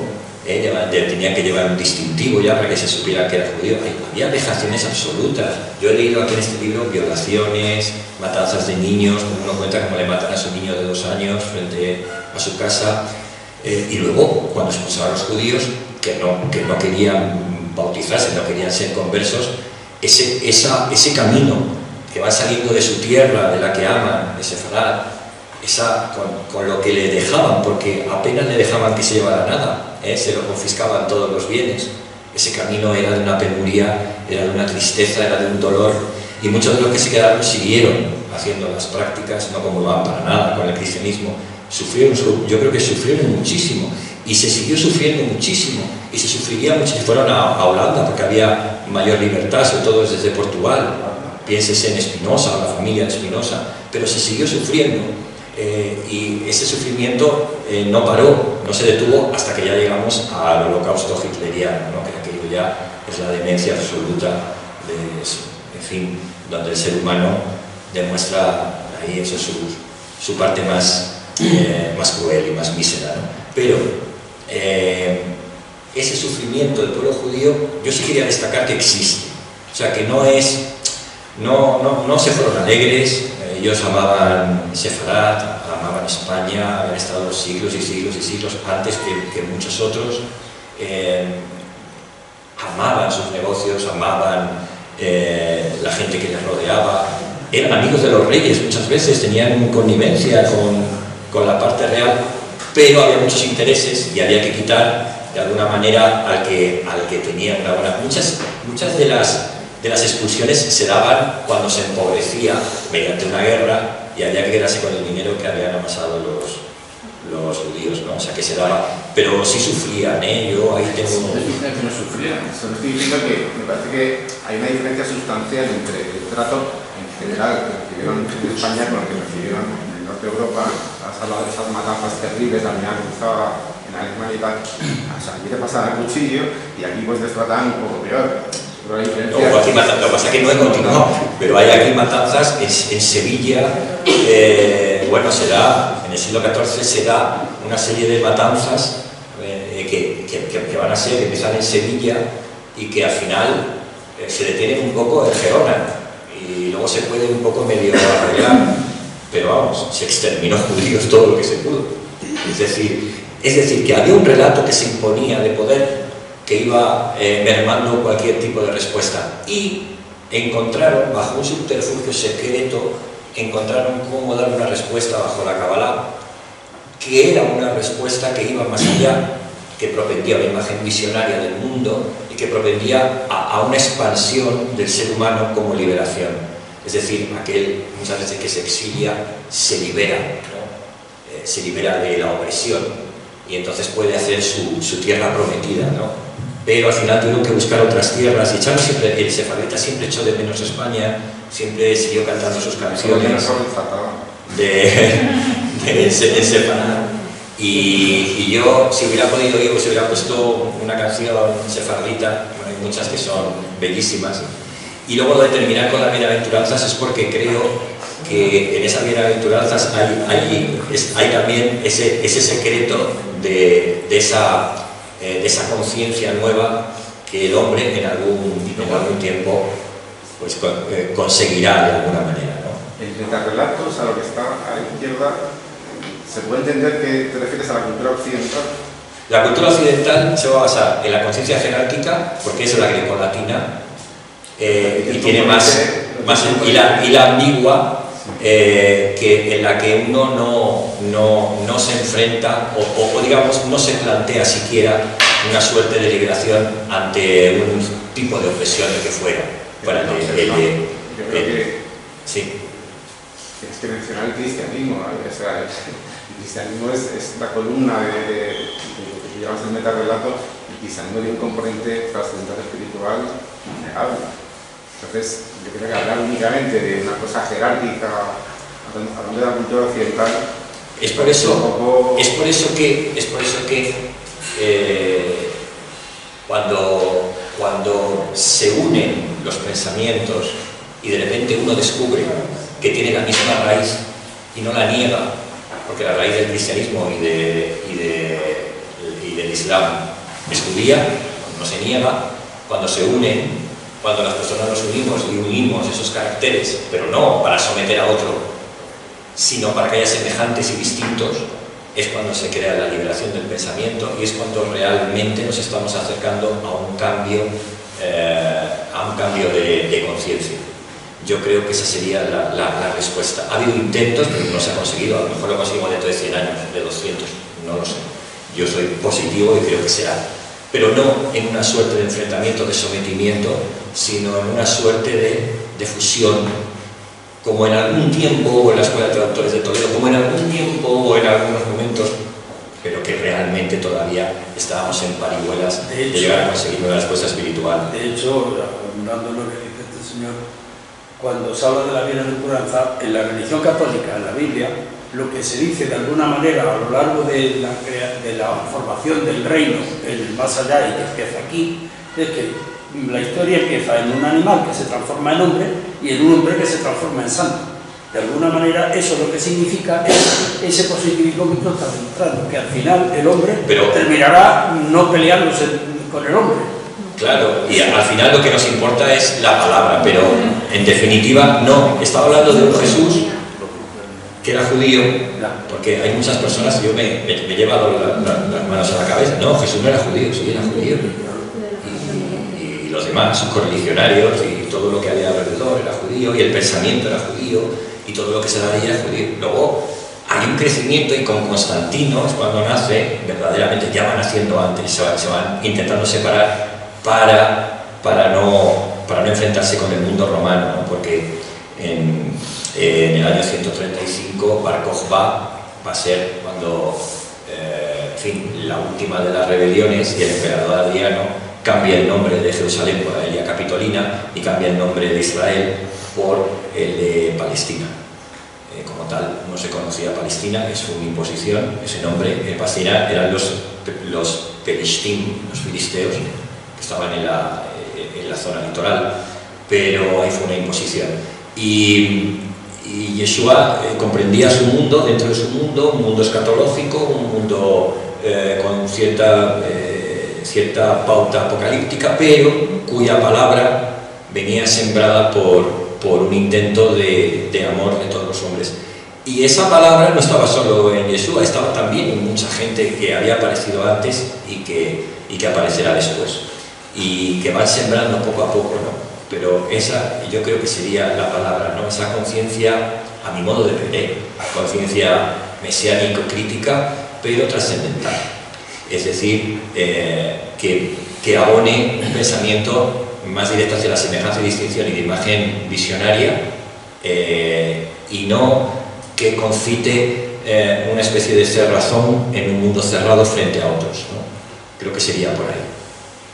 ¿eh? tenían que llevar un distintivo ya para que se supiera que era judío. Había vejaciones absolutas. Yo he leído aquí en este libro violaciones, matanzas de niños, uno cuenta cómo le matan a su niño de dos años frente a su casa. Eh, y luego, cuando expulsaban a los judíos, que no, que no querían bautizarse, no querían ser conversos, ese, esa, ese camino que va saliendo de su tierra, de la que aman, de Sefarad, esa, con, con, lo que le dejaban, porque apenas le dejaban que se llevara nada, ¿eh? se lo confiscaban todos los bienes. Ese camino era de una penuria, era de una tristeza, era de un dolor, y muchos de los que se quedaron siguieron haciendo las prácticas, no como van para nada con el cristianismo, sufrieron, yo creo que sufrieron muchísimo, y se siguió sufriendo muchísimo, y se sufriría mucho si fueron a, a Holanda, porque había mayor libertad, sobre todo desde Portugal, piénsese en Espinosa, la familia de Espinosa, pero se siguió sufriendo eh, y ese sufrimiento eh, no paró, no se detuvo hasta que ya llegamos al holocausto hitleriano, ¿no? que aquello ya es la demencia absoluta, de, en fin, donde el ser humano demuestra ahí eso su, su parte más, eh, más cruel y más mísera. ¿no? Pero ese sufrimiento del pueblo judío, yo sí quería destacar que existe, o sea, que no es, no, no, no se fueron alegres, ellos amaban Sefarad, amaban España, habían estado siglos y siglos y siglos antes que, muchos otros, eh, amaban sus negocios, amaban eh, la gente que les rodeaba, eran amigos de los reyes muchas veces, tenían connivencia con, con la parte real, pero había muchos intereses y había que quitar de alguna manera al que, al que tenía una buena... Muchas, muchas de las de las expulsiones se daban cuando se empobrecía mediante una guerra y había que quedarse con el dinero que habían amasado los, los judíos, ¿no? O sea, que se daba... Pero sí sufrían, ¿eh? Yo ahí tengo... Que no sufrían, solo estoy diciendo que me parece que hay una diferencia sustancial entre el trato en general que recibieron en España con el que recibieron en el norte de Europa, has hablado de esas matanzas terribles, la mina cruzada en Alemania [CLEARS THROAT] y tal, o sea, allí te pasaban el cuchillo y aquí pues te un poco peor. Lo que pasa es que no he continuado, pero hay aquí matanzas en, Sevilla, eh, bueno, será, en el siglo XIV será una serie de matanzas eh, que, que, van a ser, que empiezan en Sevilla y que al final eh, se detienen un poco en Gerona y luego se puede un poco medio arreglar, pero vamos, se exterminó judíos todo lo que se pudo. Es decir, es decir, que había un relato que se imponía de poder que iba eh, mermando cualquier tipo de respuesta. Y encontraron, bajo un subterfugio secreto, encontraron cómo dar una respuesta bajo la Kabbalah, que era una respuesta que iba más allá, que propendía a una imagen visionaria del mundo y que propendía a, una expansión del ser humano como liberación. Es decir, aquel muchas veces que se exilia se libera, eh, se libera de la opresión y entonces puede hacer su, su tierra prometida. ¿no? pero al final tuvieron que buscar otras tierras y Chano siempre, el sefardita siempre echó de menos España, siempre siguió cantando sus canciones de, [LAUGHS] de, Sefardita. Y, y, yo, si hubiera podido ir, pues hubiera puesto una canción sefardita, hay muchas que son bellísimas. Y luego lo de terminar con las bienaventuranzas es porque creo que en esas bienaventuranzas hay, hay, hay también ese, ese secreto de, de esa eh, esa conciencia nueva que el hombre en algún, en algún tiempo pues, eh, conseguirá de alguna manera. ¿no? En relatos a lo que está a la izquierda, ¿se puede entender que te refieres a la cultura occidental? La cultura occidental se va a basar en la conciencia jerárquica, porque es la grecolatina, eh, y tiene más, más y, la, y la ambigua, eh, que, en la que uno no, no, no se enfrenta o, o, digamos, no se plantea siquiera una suerte de liberación ante un tipo de opresión que fuera. Para el, el, el, el, yo creo que sí. tienes que mencionar el cristianismo. O sea, [LAUGHS] el cristianismo es, es la columna de, de, de, lo que tú llamas el metarrelato. El cristianismo tiene un componente trascendental espiritual innegable. Entonces, yo creo que hablar únicamente de una cosa jerárquica, hablando de la cultura occidental, es por eso, poco... es por eso que, es por eso que eh, cuando, cuando se unen los pensamientos y de repente uno descubre que tiene la misma raíz y no la niega, porque la raíz del cristianismo y, de, y, de, y del islam es judía, no se niega, cuando se unen cuando las personas nos unimos y unimos esos caracteres, pero no para someter a otro, sino para que haya semejantes y distintos, es cuando se crea la liberación del pensamiento y es cuando realmente nos estamos acercando a un cambio, eh, a un cambio de, conciencia. Yo creo que esa sería la, la, la, respuesta. Ha habido intentos, pero no se ha conseguido. A lo mejor lo conseguimos dentro de 100 años, de 200, no lo sé. Yo soy positivo y creo que será pero no en una suerte de enfrentamiento, de sometimiento, sino en una suerte de, de fusión, como en algún tiempo hubo en la Escuela de Traductores de Toledo, como en algún tiempo o en algunos momentos, pero que realmente todavía estábamos en parihuelas de, hecho, de llegar a conseguir una respuesta espiritual. De hecho, abundando lo que dice este señor, cuando se habla de la bienaventuranza, en la religión católica, en la Biblia, lo que se dice de alguna manera a lo largo de la, de la formación del reino, el más allá y que empieza aquí, es que la historia empieza en un animal que se transforma en hombre y en un hombre que se transforma en santo. De alguna manera eso lo que significa es ese positivismo que está demostrando, que al final el hombre Pero, terminará no peleándose con el hombre. Claro, y al final lo que nos importa es la palabra, pero en definitiva no, estaba hablando de un Jesús que era judío, porque hay muchas personas, yo me, me, me he llevado la, la, las manos a la cabeza, no, Jesús no era judío, sí era judío. Y, y, los demás, sus correligionarios y todo lo que había alrededor era judío, y el pensamiento era judío, y todo lo que se da ella era judío. Luego hay un crecimiento y con Constantino es cuando nace, verdaderamente ya van haciendo antes, se van, se van intentando separar para, para, no, para no enfrentarse con el mundo romano, ¿no? porque en, en el año 135 Bar Kokhba va a ser cuando, eh, en fin, la última de las rebeliones y el emperador Adriano cambia el nombre de Jerusalén por Aelia Capitolina y cambia el nombre de Israel por el de Palestina. Eh, como tal, no se conocía Palestina, es una imposición, ese nombre, eh, Palestina eran los, los Pelishtim, los filisteos, que estaban en la, en la zona litoral, pero ahí fue una imposición. Y y Yeshua eh, comprendía su mundo dentro de su mundo, un mundo escatológico, un mundo eh, con cierta, eh, cierta pauta apocalíptica, pero cuya palabra venía sembrada por, por un intento de, de, amor de todos los hombres. Y esa palabra no estaba solo en Yeshua, estaba también en mucha gente que había aparecido antes y que, y que aparecerá después. Y que van sembrando poco a poco, ¿no? Pero esa yo creo que sería la palabra, ¿no? esa conciencia, a mi modo de ver, conciencia mesiánico-crítica, pero trascendental. Es decir, eh, que, que abone un pensamiento más directo hacia la semejanza y distinción y de imagen visionaria eh, y no que confite eh, una especie de ser razón en un mundo cerrado frente a otros. ¿no? Creo que sería por ahí.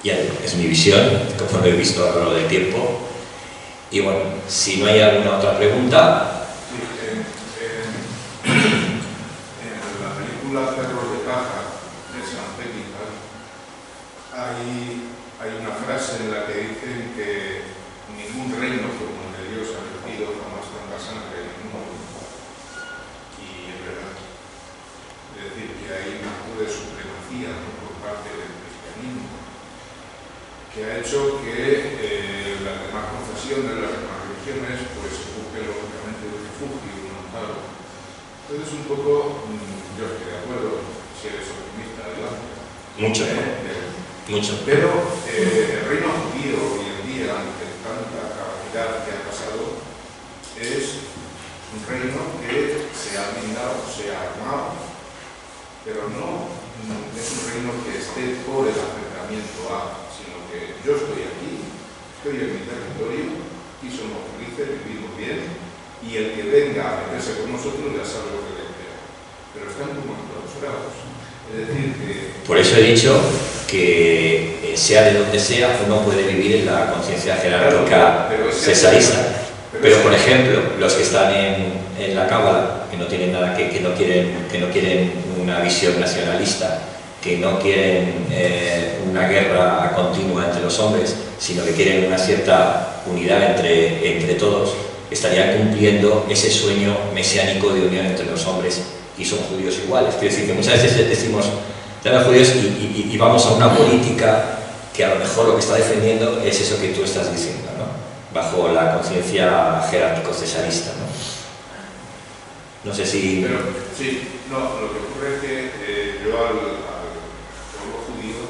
Ya es mi visión, conforme he visto a lo largo del tiempo. Y bueno, si no hay alguna otra pregunta. En, la película Perros de Caja de San Pética hay, hay una frase en la que dicen que ningún reino como el de Dios ha vertido jamás tanta sangre en el mundo. Y es verdad. Es decir, que hay una de supremacía ¿no? por parte del cristianismo que ha hecho que eh, las demás confesiones, las demás religiones, pues busquen lógicamente un refugio, un amparo. Entonces, un poco, yo estoy de acuerdo, si eres optimista, adelante. Mucho, ¿eh? eh Mucho. Pero eh, el reino judío hoy en día, ante tanta capacidad que ha pasado, es reino que se ha blindado, se ha armado, pero no es un reino que esté por el acercamiento a, que yo estoy aquí, estoy en mi territorio y somos felices, vivimos bien, y el que venga a meterse con nosotros ya sabe lo que le espera. Pero están como enclausurados. Es decir, que... Por eso he dicho que eh, sea de donde sea, uno puede vivir en la conciencia jerárquica cesarista. Pero, por ejemplo, los que están en, la cábala, que no tienen nada, que, no quieren, que no quieren una visión nacionalista, que no quieren eh, una guerra continua entre los hombres, sino que quieren una cierta unidad entre, entre todos, estarían cumpliendo ese sueño mesiánico de unión entre los hombres y son judíos iguales. Quiero decir que muchas veces decimos, judíos y, vamos a una política que a lo mejor lo que está defendiendo es eso que tú estás diciendo, ¿no? bajo la conciencia jerárquico-cesarista. ¿no? no sé si... Pero, sí, no, lo que ocurre es que eh, yo al, al, pueblo judío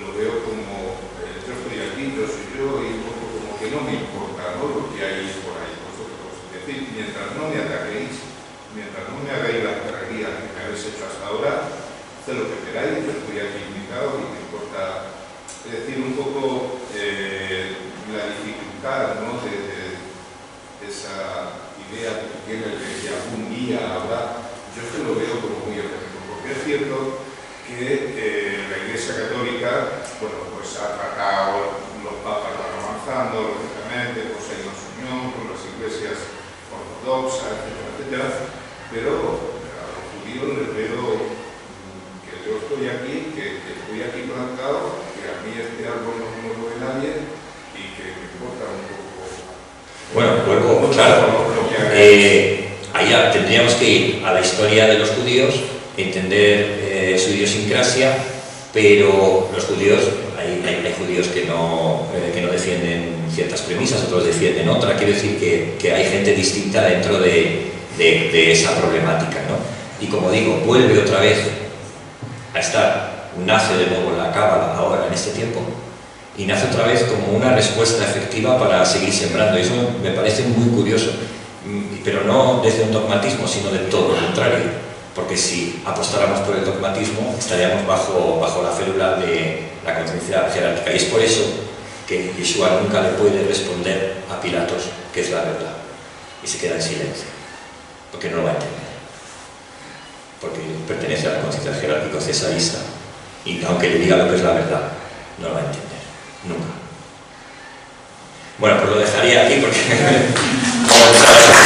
lo veo como, eh, yo estoy aquí, yo soy yo, y un poco como que no me importa ¿no? lo que hay por ahí vosotros. Mientras no me ataquéis, mientras no me hagáis las carrerías que me habéis hecho hasta ahora, haced lo que queráis, yo estoy aquí invitado y me importa, es decir, un poco eh, la dificultad ¿no? de, de, esa idea que tiene de que algún día habrá, yo es lo veo como muy efectivo, porque es cierto que eh, la Iglesia Católica, bueno, pues ha tratado, los papas van avanzando, lógicamente, pues hay unión con las iglesias ortodoxas, etcétera, etcétera, pero a los judíos les veo que yo estoy aquí, que, estoy aquí plantado, que a mí este árbol no, me lo ve nadie y que me importa un poco. Bueno, luego, claro, eh, ahí tendríamos que ir a la historia de los judíos, entender eh, su idiosincrasia, pero los judíos, que no, eh, que no defienden ciertas premisas, otros defienden otra, quiero decir que, que hay gente distinta dentro de, de, esa problemática. ¿no? Y como digo, vuelve otra vez a estar, nace de nuevo la cábala ahora en este tiempo, y nace otra vez como una respuesta efectiva para seguir sembrando. Eso me parece muy curioso, mm, pero no desde un dogmatismo, sino de todo lo contrario. Porque si apostáramos por el dogmatismo, estaríamos bajo, bajo la férula de la conciencia jerárquica. Y es por eso que Yeshua nunca le puede responder a Pilatos que es la verdad. Y se queda en silencio porque no lo va a entender. Porque pertenece a la conciencia jerárquico cesarista. Y aunque le diga lo que es la verdad, no lo va a entender. Nunca. Bueno, pues lo dejaría aquí porque [LAUGHS]